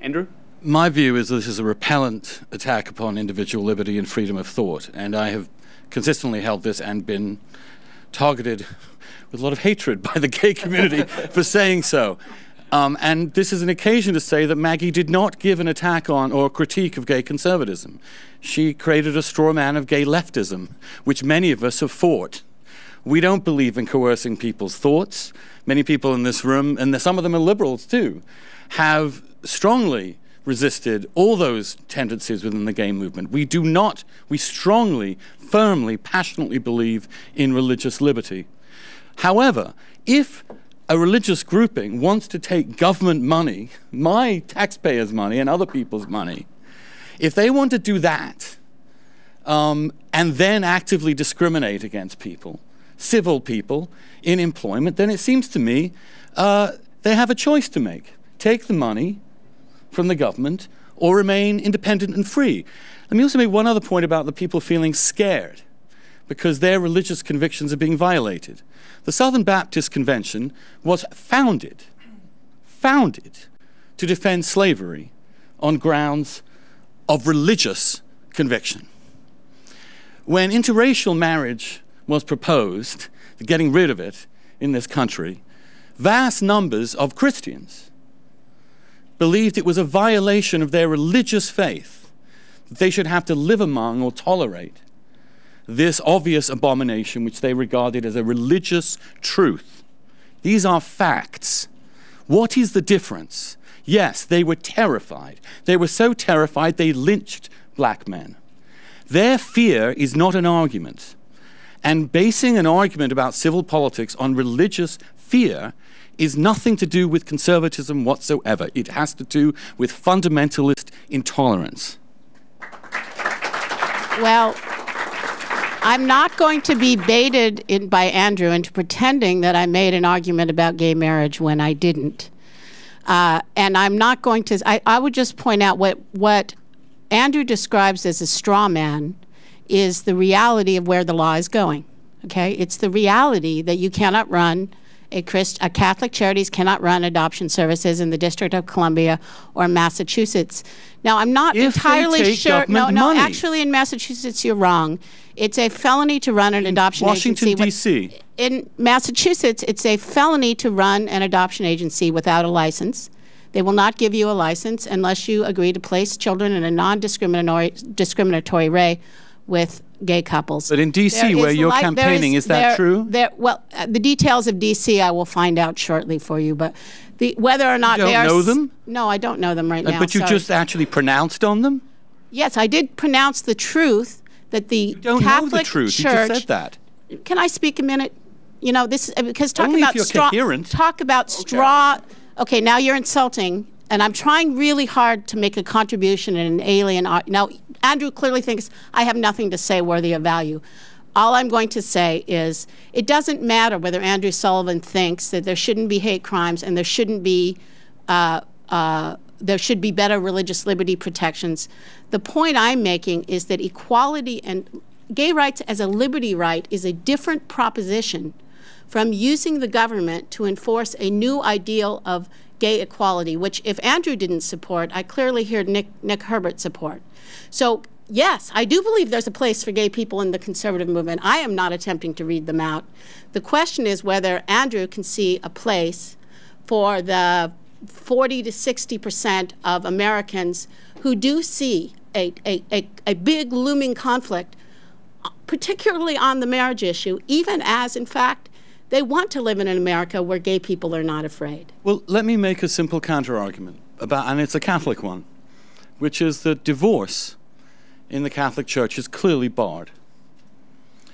Andrew? My view is this is a repellent attack upon individual liberty and freedom of thought, and I have consistently held this and been targeted with a lot of hatred by the gay community for saying so. Um, and this is an occasion to say that Maggie did not give an attack on or critique of gay conservatism. She created a straw man of gay leftism, which many of us have fought. We don't believe in coercing people's thoughts. Many people in this room, and some of them are liberals too, have strongly resisted all those tendencies within the gay movement. We do not, we strongly, firmly, passionately believe in religious liberty. However, if a religious grouping wants to take government money, my taxpayers' money, and other people's money, if they want to do that, um, and then actively discriminate against people, civil people, in employment, then it seems to me uh, they have a choice to make. Take the money from the government or remain independent and free. Let me also make one other point about the people feeling scared because their religious convictions are being violated. The Southern Baptist Convention was founded, founded to defend slavery on grounds of religious conviction. When interracial marriage was proposed, getting rid of it in this country, vast numbers of Christians believed it was a violation of their religious faith that they should have to live among or tolerate this obvious abomination which they regarded as a religious truth. These are facts. What is the difference? Yes, they were terrified. They were so terrified they lynched black men. Their fear is not an argument. And basing an argument about civil politics on religious fear is nothing to do with conservatism whatsoever. It has to do with fundamentalist intolerance. Well, I'm not going to be baited in, by Andrew into pretending that I made an argument about gay marriage when I didn't. Uh, and I'm not going to, I, I would just point out what, what Andrew describes as a straw man is the reality of where the law is going. Okay? It's the reality that you cannot run a, Christ, a Catholic charities cannot run adoption services in the District of Columbia or Massachusetts. Now, I'm not If entirely sure. No, no, money. actually, in Massachusetts, you're wrong. It's a felony to run an adoption Washington, agency. with- D.C. In Massachusetts, it's a felony to run an adoption agency without a license. They will not give you a license unless you agree to place children in a non-discriminatory discriminatory way with gay couples. But in D.C., where you're li- there campaigning, is that there- true? There, well, uh, the details of D.C. I will find out shortly for you, but the, whether or not don't they are know them? No, I don't know them right Uh, now. but you sorry. just actually pronounced on them? yes, I did pronounce the truth that the You don't Catholic know the truth. Church. You just said that. Can I speak a minute? You know, this uh, because talk Only about straw. coherent. Talk about straw. Okay, now you're insulting, and I'm trying really hard to make a contribution in an alien. art. Now, Andrew clearly thinks I have nothing to say worthy of value. All I'm going to say is it doesn't matter whether Andrew Sullivan thinks that there shouldn't be hate crimes and there shouldn't be. Uh, uh, there should be better religious liberty protections. The point I'm making is that equality and gay rights as a liberty right is a different proposition from using the government to enforce a new ideal of gay equality, which if Andrew didn't support, I clearly hear Nick, Nick Herbert support. So yes, I do believe there's a place for gay people in the conservative movement. I am not attempting to read them out. The question is whether Andrew can see a place for the 40 to 60 percent of Americans who do see a, a, a, a big looming conflict, particularly on the marriage issue, even as, in fact, they want to live in an America where gay people are not afraid. Well, let me make a simple counter-argument about, and it's a Catholic one, which is that divorce in the Catholic Church is clearly barred.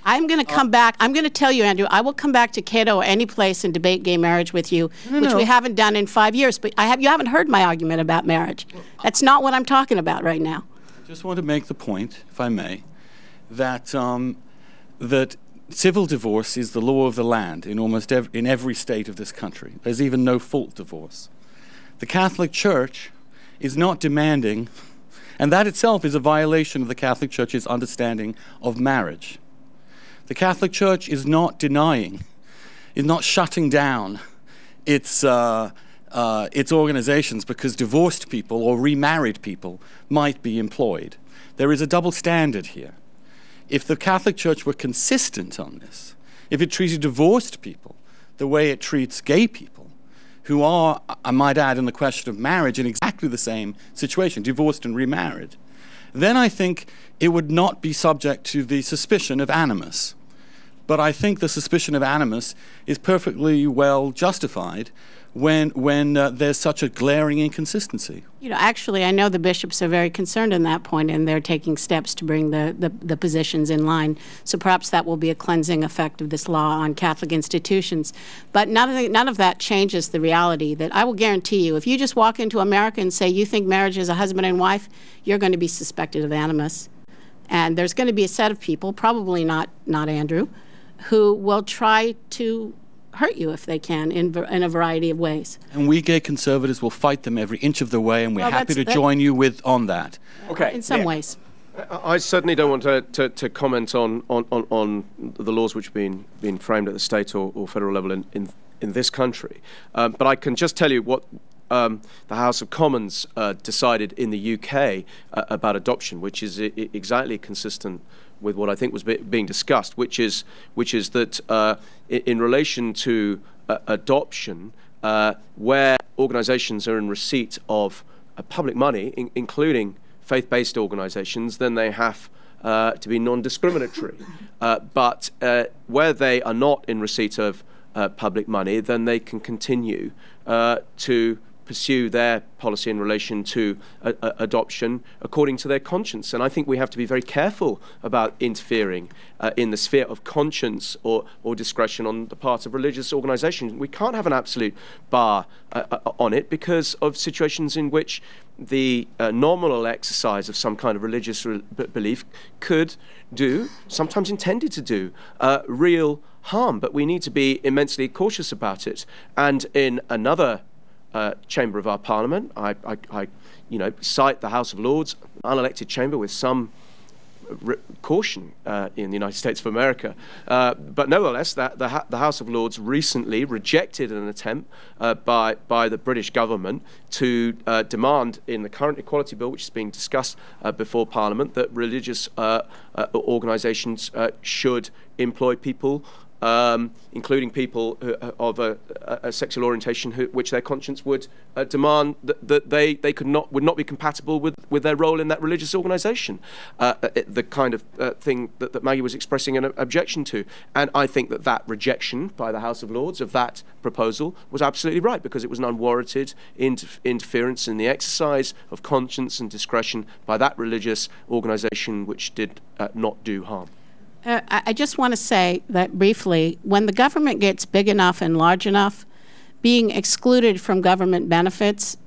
I'm going to come back. I'm going to tell you, Andrew. I will come back to Cato or any place and debate gay marriage with you, which no. we haven't done in five years. But I have, you haven't heard my argument about marriage. That's not what I'm talking about right now. I just want to make the point, if I may, that um, that civil divorce is the law of the land in almost ev- in every state of this country. There's even no fault divorce. The Catholic Church is not demanding, and that itself is a violation of the Catholic Church's understanding of marriage. The Catholic Church is not denying, is not shutting down its, uh, uh, its organizations because divorced people or remarried people might be employed. There is a double standard here. If the Catholic Church were consistent on this, if it treated divorced people the way it treats gay people, who are, I might add, in the question of marriage in exactly the same situation, divorced and remarried, then I think it would not be subject to the suspicion of animus. But I think the suspicion of animus is perfectly well justified when, when uh, there's such a glaring inconsistency. You know, actually, I know the bishops are very concerned on that point, and they're taking steps to bring the, the, the positions in line. So perhaps that will be a cleansing effect of this law on Catholic institutions. But none of, the, none of that changes the reality that I will guarantee you, if you just walk into America and say you think marriage is a husband and wife, you're going to be suspected of animus. And there's going to be a set of people, probably not, not Andrew, who will try to hurt you if they can in, in a variety of ways. And we gay conservatives will fight them every inch of the way, and we're Well, happy to that- join you with on that. Okay. In some Nick. ways. I certainly don't want to, to, to comment on, on, on, on the laws which have been, been framed at the state or, or federal level in, in, in this country. Um, but I can just tell you what um, the House of Commons uh, decided in the UK uh, about adoption, which is I- I- exactly consistent with what I think was be- being discussed, which is, which is that uh, i- in relation to uh, adoption, uh, where organizations are in receipt of uh, public money, in- including faith-based organizations, then they have uh, to be non-discriminatory. But where they are not in receipt of public money, then they can continue to pursue their policy in relation to uh, uh, adoption according to their conscience. And I think we have to be very careful about interfering uh, in the sphere of conscience or, or discretion on the part of religious organizations. We can't have an absolute bar uh, on it because of situations in which the nominal exercise of some kind of religious re- belief could do, sometimes intended to do, real harm. But we need to be immensely cautious about it. And in another uh, chamber of our parliament, I, I, I, you know, cite the House of Lords, unelected chamber with some caution uh, in the United States of America. Uh, but nevertheless, that, the, the House of Lords recently rejected an attempt uh, by, by the British government to uh, demand in the current equality bill, which is being discussed uh, before Parliament, that religious uh, organisations should employ people um, including people uh, of a, a, sexual orientation who, which their conscience would uh, demand that, that they, they could not would not be compatible with, with their role in that religious organisation. Uh, uh, the kind of uh, thing that, that Maggie was expressing an objection to, and I think that that rejection by the House of Lords of that proposal was absolutely right because it was an unwarranted inter- interference in the exercise of conscience and discretion by that religious organisation which did uh, not do harm. Uh, I just want to say that briefly, when the government gets big enough and large enough, being excluded from government benefits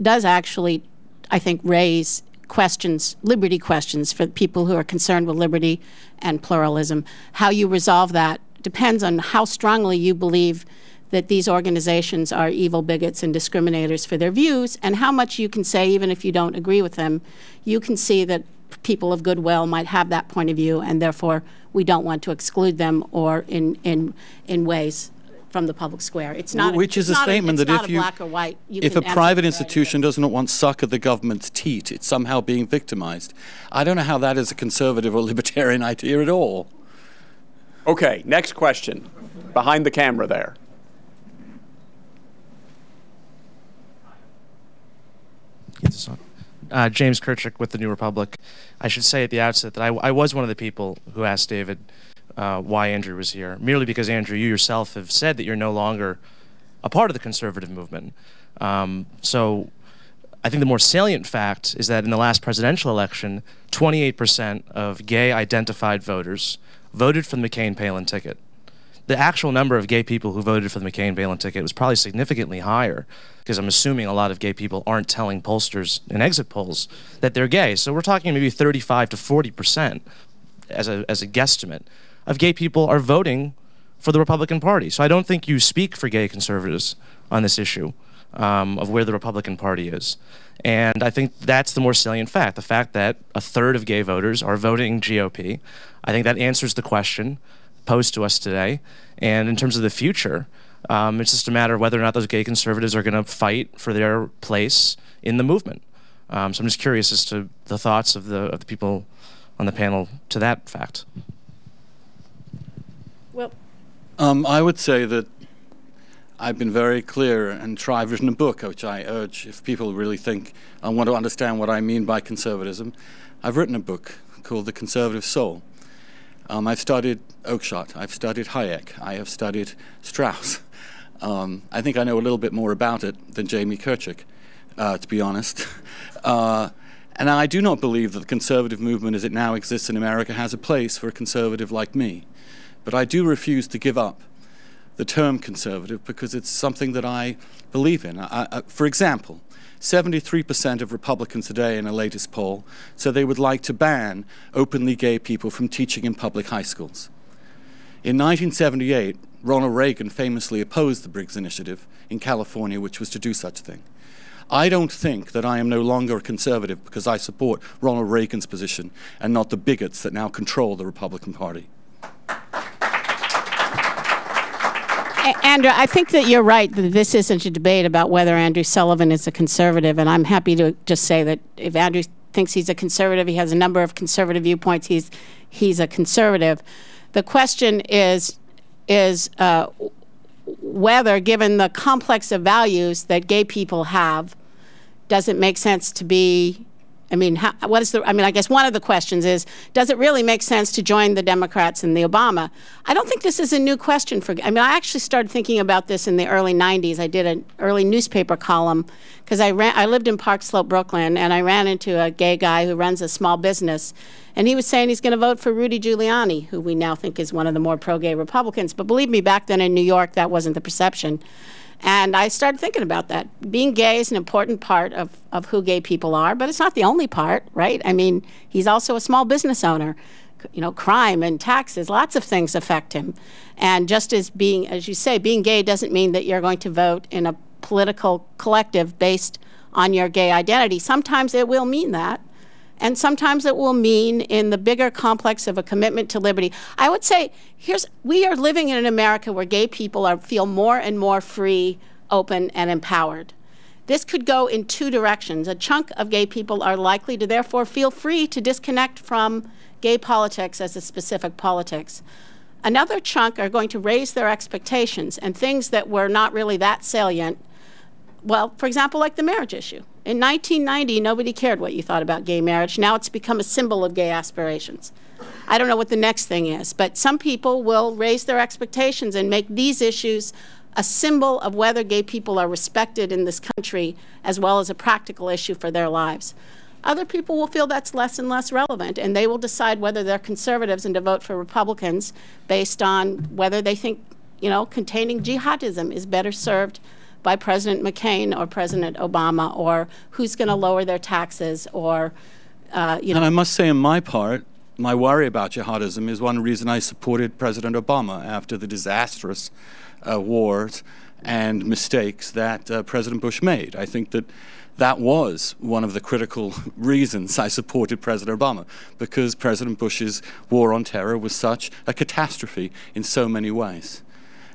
does actually, I think, raise questions, liberty questions for people who are concerned with liberty and pluralism. How you resolve that depends on how strongly you believe that these organizations are evil bigots and discriminators for their views, and how much you can say, even if you don't agree with them, you can see that people of goodwill might have that point of view, and therefore we don't want to exclude them or in, in, in ways from the public square. It's not, Which is a statement it's that if a you, black or white. You if a private institution does not want suck at the government's teat, it's somehow being victimized. I don't know how that is a conservative or libertarian idea at all. Okay, next question. Behind the camera there. Get this on. Uh, James Kirchick with the New Republic. I should say at the outset that I, I was one of the people who asked David uh, why Andrew was here, merely because Andrew, you yourself have said that you're no longer a part of the conservative movement. Um, so I think the more salient fact is that in the last presidential election, 28% of gay identified voters voted for the McCain Palin ticket. The actual number of gay people who voted for the McCain Palin ticket was probably significantly higher because I'm assuming a lot of gay people aren't telling pollsters in exit polls that they're gay. So we're talking maybe 35 to 40% as a, as a guesstimate of gay people are voting for the Republican Party. So I don't think you speak for gay conservatives on this issue um, of where the Republican Party is. And I think that's the more salient fact the fact that a third of gay voters are voting GOP. I think that answers the question posed to us today. And in terms of the future, um, it's just a matter of whether or not those gay conservatives are going to fight for their place in the movement. Um, so I'm just curious as to the thoughts of the, of the people on the panel to that fact. Well, Um, I would say that I've been very clear and try. I've written a book, which I urge if people really think and want to understand what I mean by conservatism. I've written a book called The Conservative Soul. Um, I've studied Oakeshott. I've studied Hayek. I have studied Strauss. Um, I think I know a little bit more about it than Jamie Kirchick, uh, to be honest. Uh, and I do not believe that the conservative movement as it now exists in America has a place for a conservative like me. But I do refuse to give up the term conservative because it's something that I believe in. I, I, for example, 73% of Republicans today in a latest poll said they would like to ban openly gay people from teaching in public high schools. In 1978, Ronald Reagan famously opposed the Briggs Initiative in California, which was to do such a thing. I don't think that I am no longer a conservative because I support Ronald Reagan's position and not the bigots that now control the Republican Party. Andrew, I think that you're right that this isn't a debate about whether Andrew Sullivan is a conservative, and I'm happy to just say that if Andrew thinks he's a conservative, he has a number of conservative viewpoints. He's he's a conservative. The question is is uh, whether, given the complex of values that gay people have, does it make sense to be I mean, how, what is the? I mean, I guess one of the questions is, does it really make sense to join the Democrats and the Obama? I don't think this is a new question for. I mean, I actually started thinking about this in the early '90s. I did an early newspaper column because I ran. I lived in Park Slope, Brooklyn, and I ran into a gay guy who runs a small business, and he was saying he's going to vote for Rudy Giuliani, who we now think is one of the more pro-gay Republicans. But believe me, back then in New York, that wasn't the perception. And I started thinking about that. Being gay is an important part of, of who gay people are, but it's not the only part, right? I mean, he's also a small business owner. You know, crime and taxes, lots of things affect him. And just as being, as you say, being gay doesn't mean that you're going to vote in a political collective based on your gay identity. Sometimes it will mean that. And sometimes it will mean in the bigger complex of a commitment to liberty. I would say, here's we are living in an America where gay people are feel more and more free, open, and empowered. This could go in two directions. A chunk of gay people are likely to therefore feel free to disconnect from gay politics as a specific politics. Another chunk are going to raise their expectations and things that were not really that salient. Well, for example, like the marriage issue. In 1990, nobody cared what you thought about gay marriage. Now it's become a symbol of gay aspirations. I don't know what the next thing is, but some people will raise their expectations and make these issues a symbol of whether gay people are respected in this country as well as a practical issue for their lives. Other people will feel that's less and less relevant, and they will decide whether they're conservatives and to vote for Republicans based on whether they think, you know, containing jihadism is better served by President McCain or President Obama, or who's going to lower their taxes, or uh, you know. And I must say, on my part, my worry about jihadism is one reason I supported President Obama after the disastrous uh, wars and mistakes that uh, President Bush made. I think that that was one of the critical reasons I supported President Obama, because President Bush's war on terror was such a catastrophe in so many ways.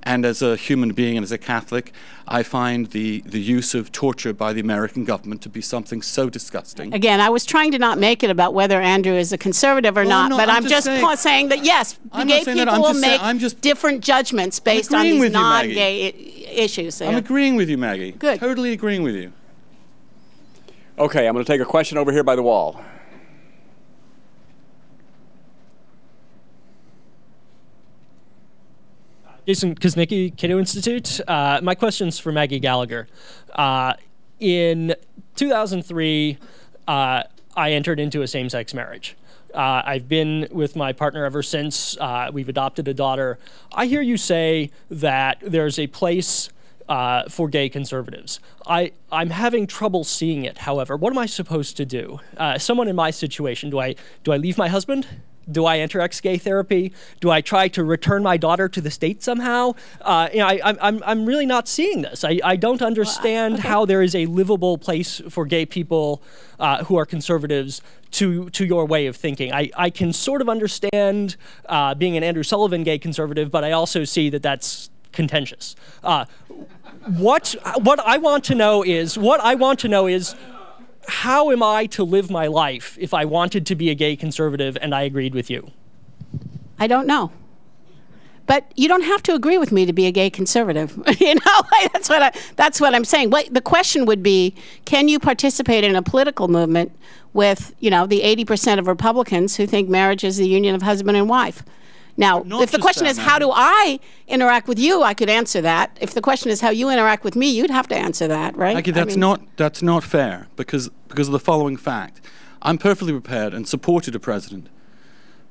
And as a human being and as a Catholic, I find the, the use of torture by the American government to be something so disgusting. Again, I was trying to not make it about whether Andrew is a conservative or well, not, but I'm, I'm just, saying, saying, that yes, I'm gay people will make just, different judgments based on these non-gay issues. I'm agreeing with you, Maggie. Good. Totally agreeing with you. Okay, I'm going to take a question over here by the wall. Jason Kuznicki, Cato Institute. Uh, my question's for Maggie Gallagher. Uh, in 2003, uh, I entered into a same sex marriage. Uh, I've been with my partner ever since. Uh, we've adopted a daughter. I hear you say that there's a place uh, for gay conservatives. I, I'm having trouble seeing it, however. What am I supposed to do? someone in my situation, do I, do I leave my husband? Do I enter ex-gay therapy? Do I try to return my daughter to the state somehow? Uh, you know, I, am I'm, I'm really not seeing this. I, I don't understand well, okay. how there is a livable place for gay people uh, who are conservatives to to your way of thinking. I, I can sort of understand uh, being an Andrew Sullivan gay conservative, but I also see that that's contentious. Uh, what what I want to know is what I want to know is how am I to live my life if I wanted to be a gay conservative and I agreed with you? I don't know. But you don't have to agree with me to be a gay conservative. you know, that's what I, that's what I'm saying. What the question would be: Can you participate in a political movement with you know the 80% of Republicans who think marriage is the union of husband and wife? Now, Not if the question is how do I interact with you, I could answer that. If the question is how you interact with me, you'd have to answer that, right? That's I mean, not that's not fair because because of the following fact. I'm perfectly prepared and supported a president,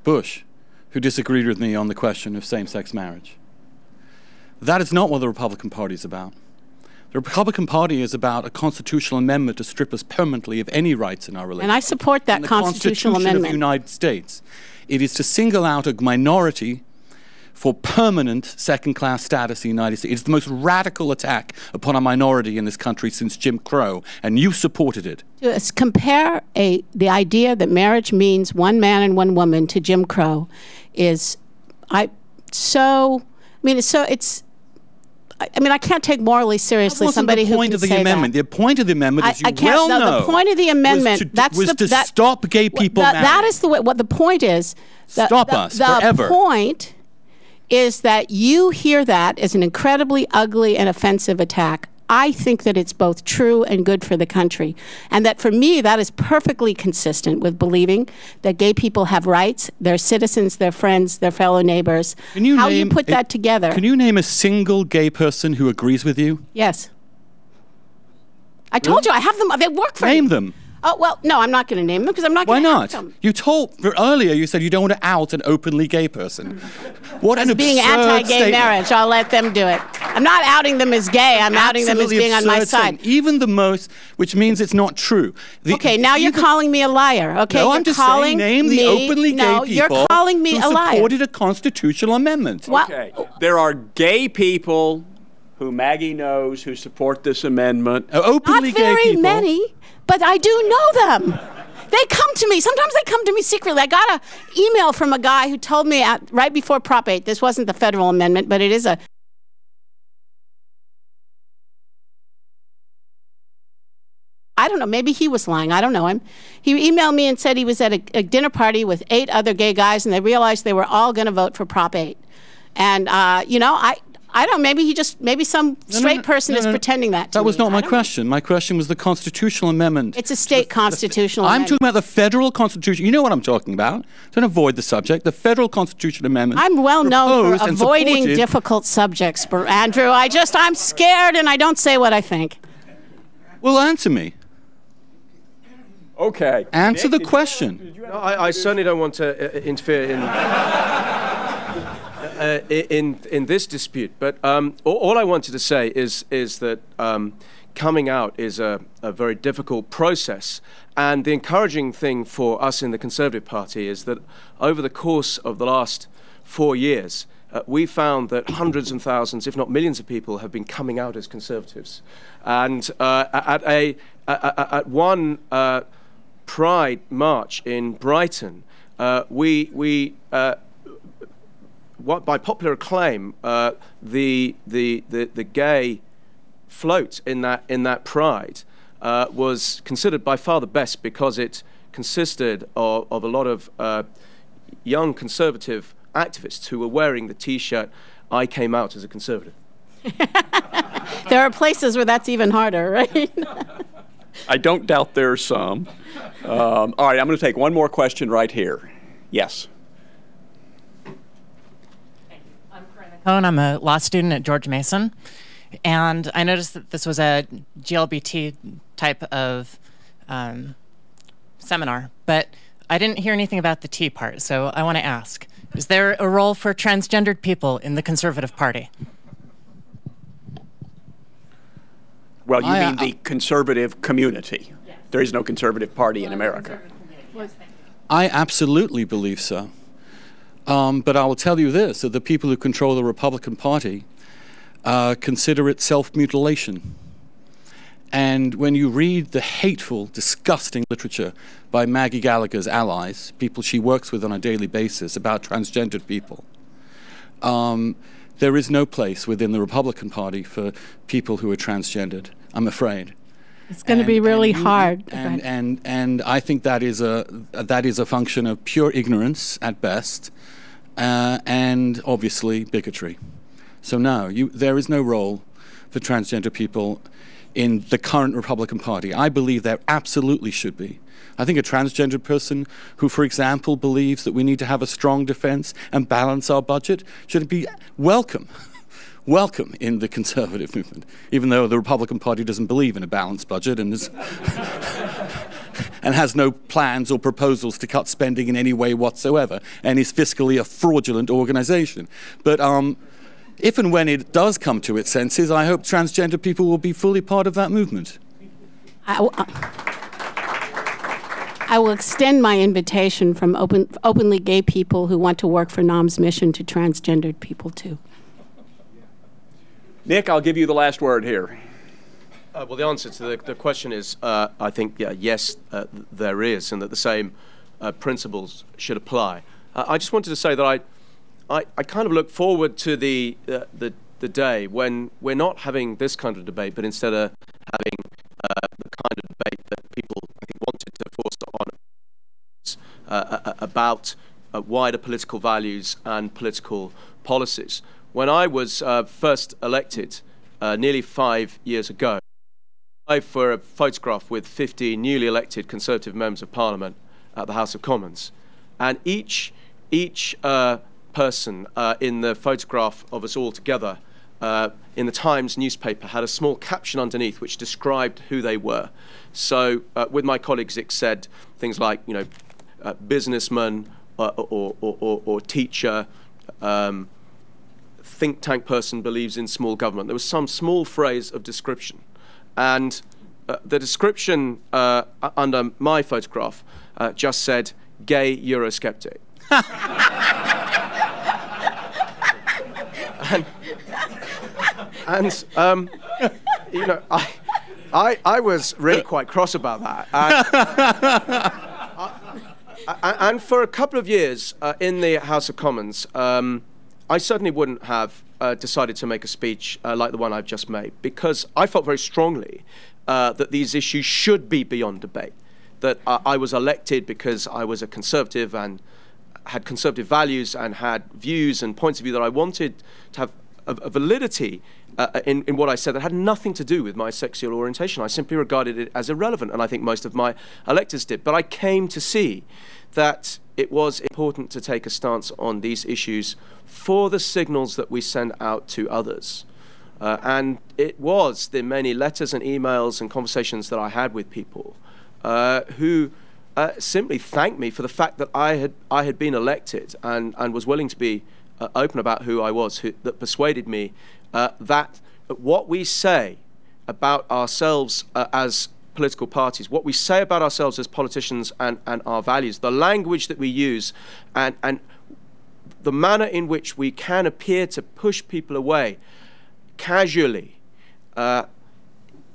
Bush, who disagreed with me on the question of same-sex marriage. That is not what the Republican Party is about. The Republican Party is about a constitutional amendment to strip us permanently of any rights in our relationship. And I support that In the constitutional Constitution amendment. of the United States. It is to single out a minority for permanent second class status in the United States. It's the most radical attack upon a minority in this country since Jim Crow, and you supported it. to compare a the idea that marriage means one man and one woman to Jim Crow is I so I mean it's so it's I I mean I can't take morally seriously somebody the who point can of the say amendment. that. The point of the amendment, I- as you I can't- well no, know, the point of the amendment, was to, that's was the- to that- stop gay people That- that is the way, what the point is. The, Stop the- us the forever. point is that you hear that as an incredibly ugly and offensive attack. I think that it's both true and good for the country. And that for me, that is perfectly consistent with believing that gay people have rights, they're citizens, they're friends, they're fellow neighbors. Can you How name, you put that together? Can you name a single gay person who agrees with you? yes. I told you, I have them, they work for Name me. them. Oh, well, no, I'm not going to name them because I'm not Why going to Why not? them. You told earlier. You said you don't want to out an openly gay person. What an being absurd anti-gay statement. marriage. I'll let them do it. I'm not outing them as gay. I'm outing them as being on my side. statement. Even the most, which means it's not true. The- Okay, now you're calling me a liar. Okay, No, you're I'm just calling saying, name the me- openly gay no, people you're calling me who a liar. supported a constitutional amendment. Well, Okay. There are gay people who Maggie knows who support this amendment. Uh, not openly gay very people. many, but I do know them. They come to me. Sometimes they come to me secretly. I got an email from a guy who told me at, right before Prop 8, this wasn't the federal amendment, but it is a I don't know. Maybe he was lying. I don't know him. He emailed me and said he was at a, a dinner party with eight other gay guys, and they realized they were all going to vote for Prop 8. And uh, you know, I I don't. Maybe he just maybe some No, no, straight no, person no, is no, no. pretending that. To That was me. not my don't know. question. My question was the constitutional amendment. It's a state constitutional. Amendment. I'm amendment. talking about the federal constitution. You know what I'm talking about. Don't avoid the subject. The federal constitution amendment. I'm well known for avoiding difficult subjects, but Andrew. I just I'm scared and I don't say what I think. Well, answer me. Okay. Answer Nick, the did you- question. you No, I, I certainly don't want to uh, interfere in, uh, in in this dispute. But um, all, all I wanted to say is is that um, coming out is a, a very difficult process, and the encouraging thing for us in the Conservative Party is that over the course of the last four years. Uh, we found that hundreds and thousands, if not millions, of people have been coming out as conservatives, and uh, at a at, at one uh, Pride March in Brighton, uh, we, we what, by popular acclaim, uh, the, the, the, the gay float in that, in that Pride uh, was considered by far the best because it consisted of, of a lot of uh, young conservative activists who were wearing the t shirt, I came out as a conservative. There are places where that's even harder, right? I don't doubt there's some. Um, all right, I'm going to take one more question right here. Yes. Cohn. I'm a law student at George Mason. And I noticed that this was a GLBT type of um, seminar, but I didn't hear anything about the T part. So I want to ask Is there a role for transgendered people in the Conservative Party? Well, you I, mean uh, the conservative community. There is no conservative party in America. I absolutely believe so. Um, but I will tell you this that the people who control the Republican Party uh, consider it self mutilation. And when you read the hateful, disgusting literature by Maggie Gallagher's allies, people she works with on a daily basis about transgendered people, um, there is no place within the Republican Party for people who are transgendered, I'm afraid. It's going to be really and you- hard. And, and, and I think that is, a, that is a function of pure ignorance at best, uh, and obviously bigotry. So, now you, there is no role for transgender people in the current Republican Party. I believe there absolutely should be. I think a transgender person who, for example, believes that we need to have a strong defense and balance our budget should be welcome. welcome in the conservative movement, even though the Republican Party doesn't believe in a balanced budget and is and has no plans or proposals to cut spending in any way whatsoever, and is fiscally a fraudulent organization. But um, if and when it does come to its senses, I hope transgender people will be fully part of that movement. I, I will extend my invitation from open, openly gay people who want to work for NOM's mission to transgendered people too. Nick, I'll give you the last word here. Uh, well, the answer to the, the question is, uh, I think, yeah, yes, uh, there is, and that the same uh, principles should apply. Uh, I just wanted to say that I, I, I kind of look forward to the, uh, the, the day when we're not having this kind of debate, but instead of having the kind of debate that people, I think, wanted to force on about wider political values and political policies. When I was first elected nearly five years ago, for a photograph with 50 newly elected Conservative members of Parliament at the House of Commons. And each, each uh, person uh, in the photograph of us all together uh, in the Times newspaper had a small caption underneath which described who they were. So uh, with my colleagues, it said things like, you know, uh, businessman uh, or, or, or, or, teacher, um, think tank person believes in small government. There was some small phrase of description. And uh, the description uh, under my photograph uh, just said gay Eurosceptic. and, and um, you know, I, I, I was really quite cross about that. And, and for a couple of years uh, in the House of Commons, um, I certainly wouldn't have uh, decided to make a speech uh, like the one I've just made because I felt very strongly uh, that these issues should be beyond debate. That I was elected because I was a conservative and had conservative values and had views and points of view that I wanted to have a, a validity uh, in, in, what I said that had nothing to do with my sexual orientation. I simply regarded it as irrelevant, and I think most of my electors did. But I came to see that it was important to take a stance on these issues for the signals that we send out to others. Uh, and it was the many letters and emails and conversations that I had with people uh, who uh, simply thanked me for the fact that I had, I had been elected and, and was willing to be uh, open about who I was, who, that persuaded me uh, that what we say about ourselves uh, as political parties, what we say about ourselves as politicians and, and our values, the language that we use, and, and the manner in which we can appear to push people away casually uh,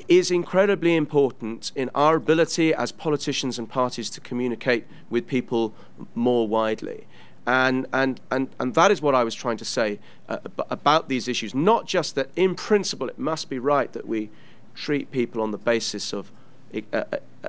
is incredibly important in our ability as politicians and parties to communicate with people more widely. And, and, and, and that is what I was trying to say uh, about these issues. Not just that in principle it must be right that we treat people on the basis of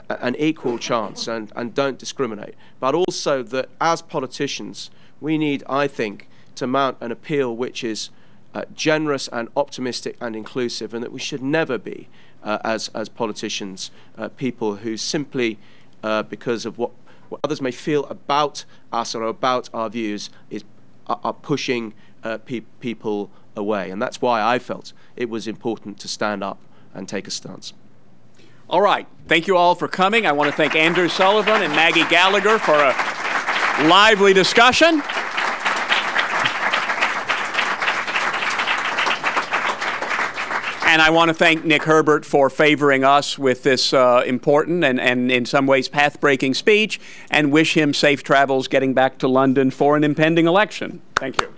an equal chance and, and don't discriminate. But also that as politicians, we need, I think, to mount an appeal which is uh, generous and optimistic and inclusive, and that we should never be, uh, as, as politicians, uh, people who simply, uh, because of what, what others may feel about us or about our views, is, are, are pushing uh, pe people away. And that's why I felt it was important to stand up and take a stance. All right. Thank you all for coming. I want to thank Andrew Sullivan and Maggie Gallagher for a lively discussion. And I want to thank Nick Herbert for favoring us with this uh, important and, and in some ways path breaking speech and wish him safe travels getting back to London for an impending election. Thank you.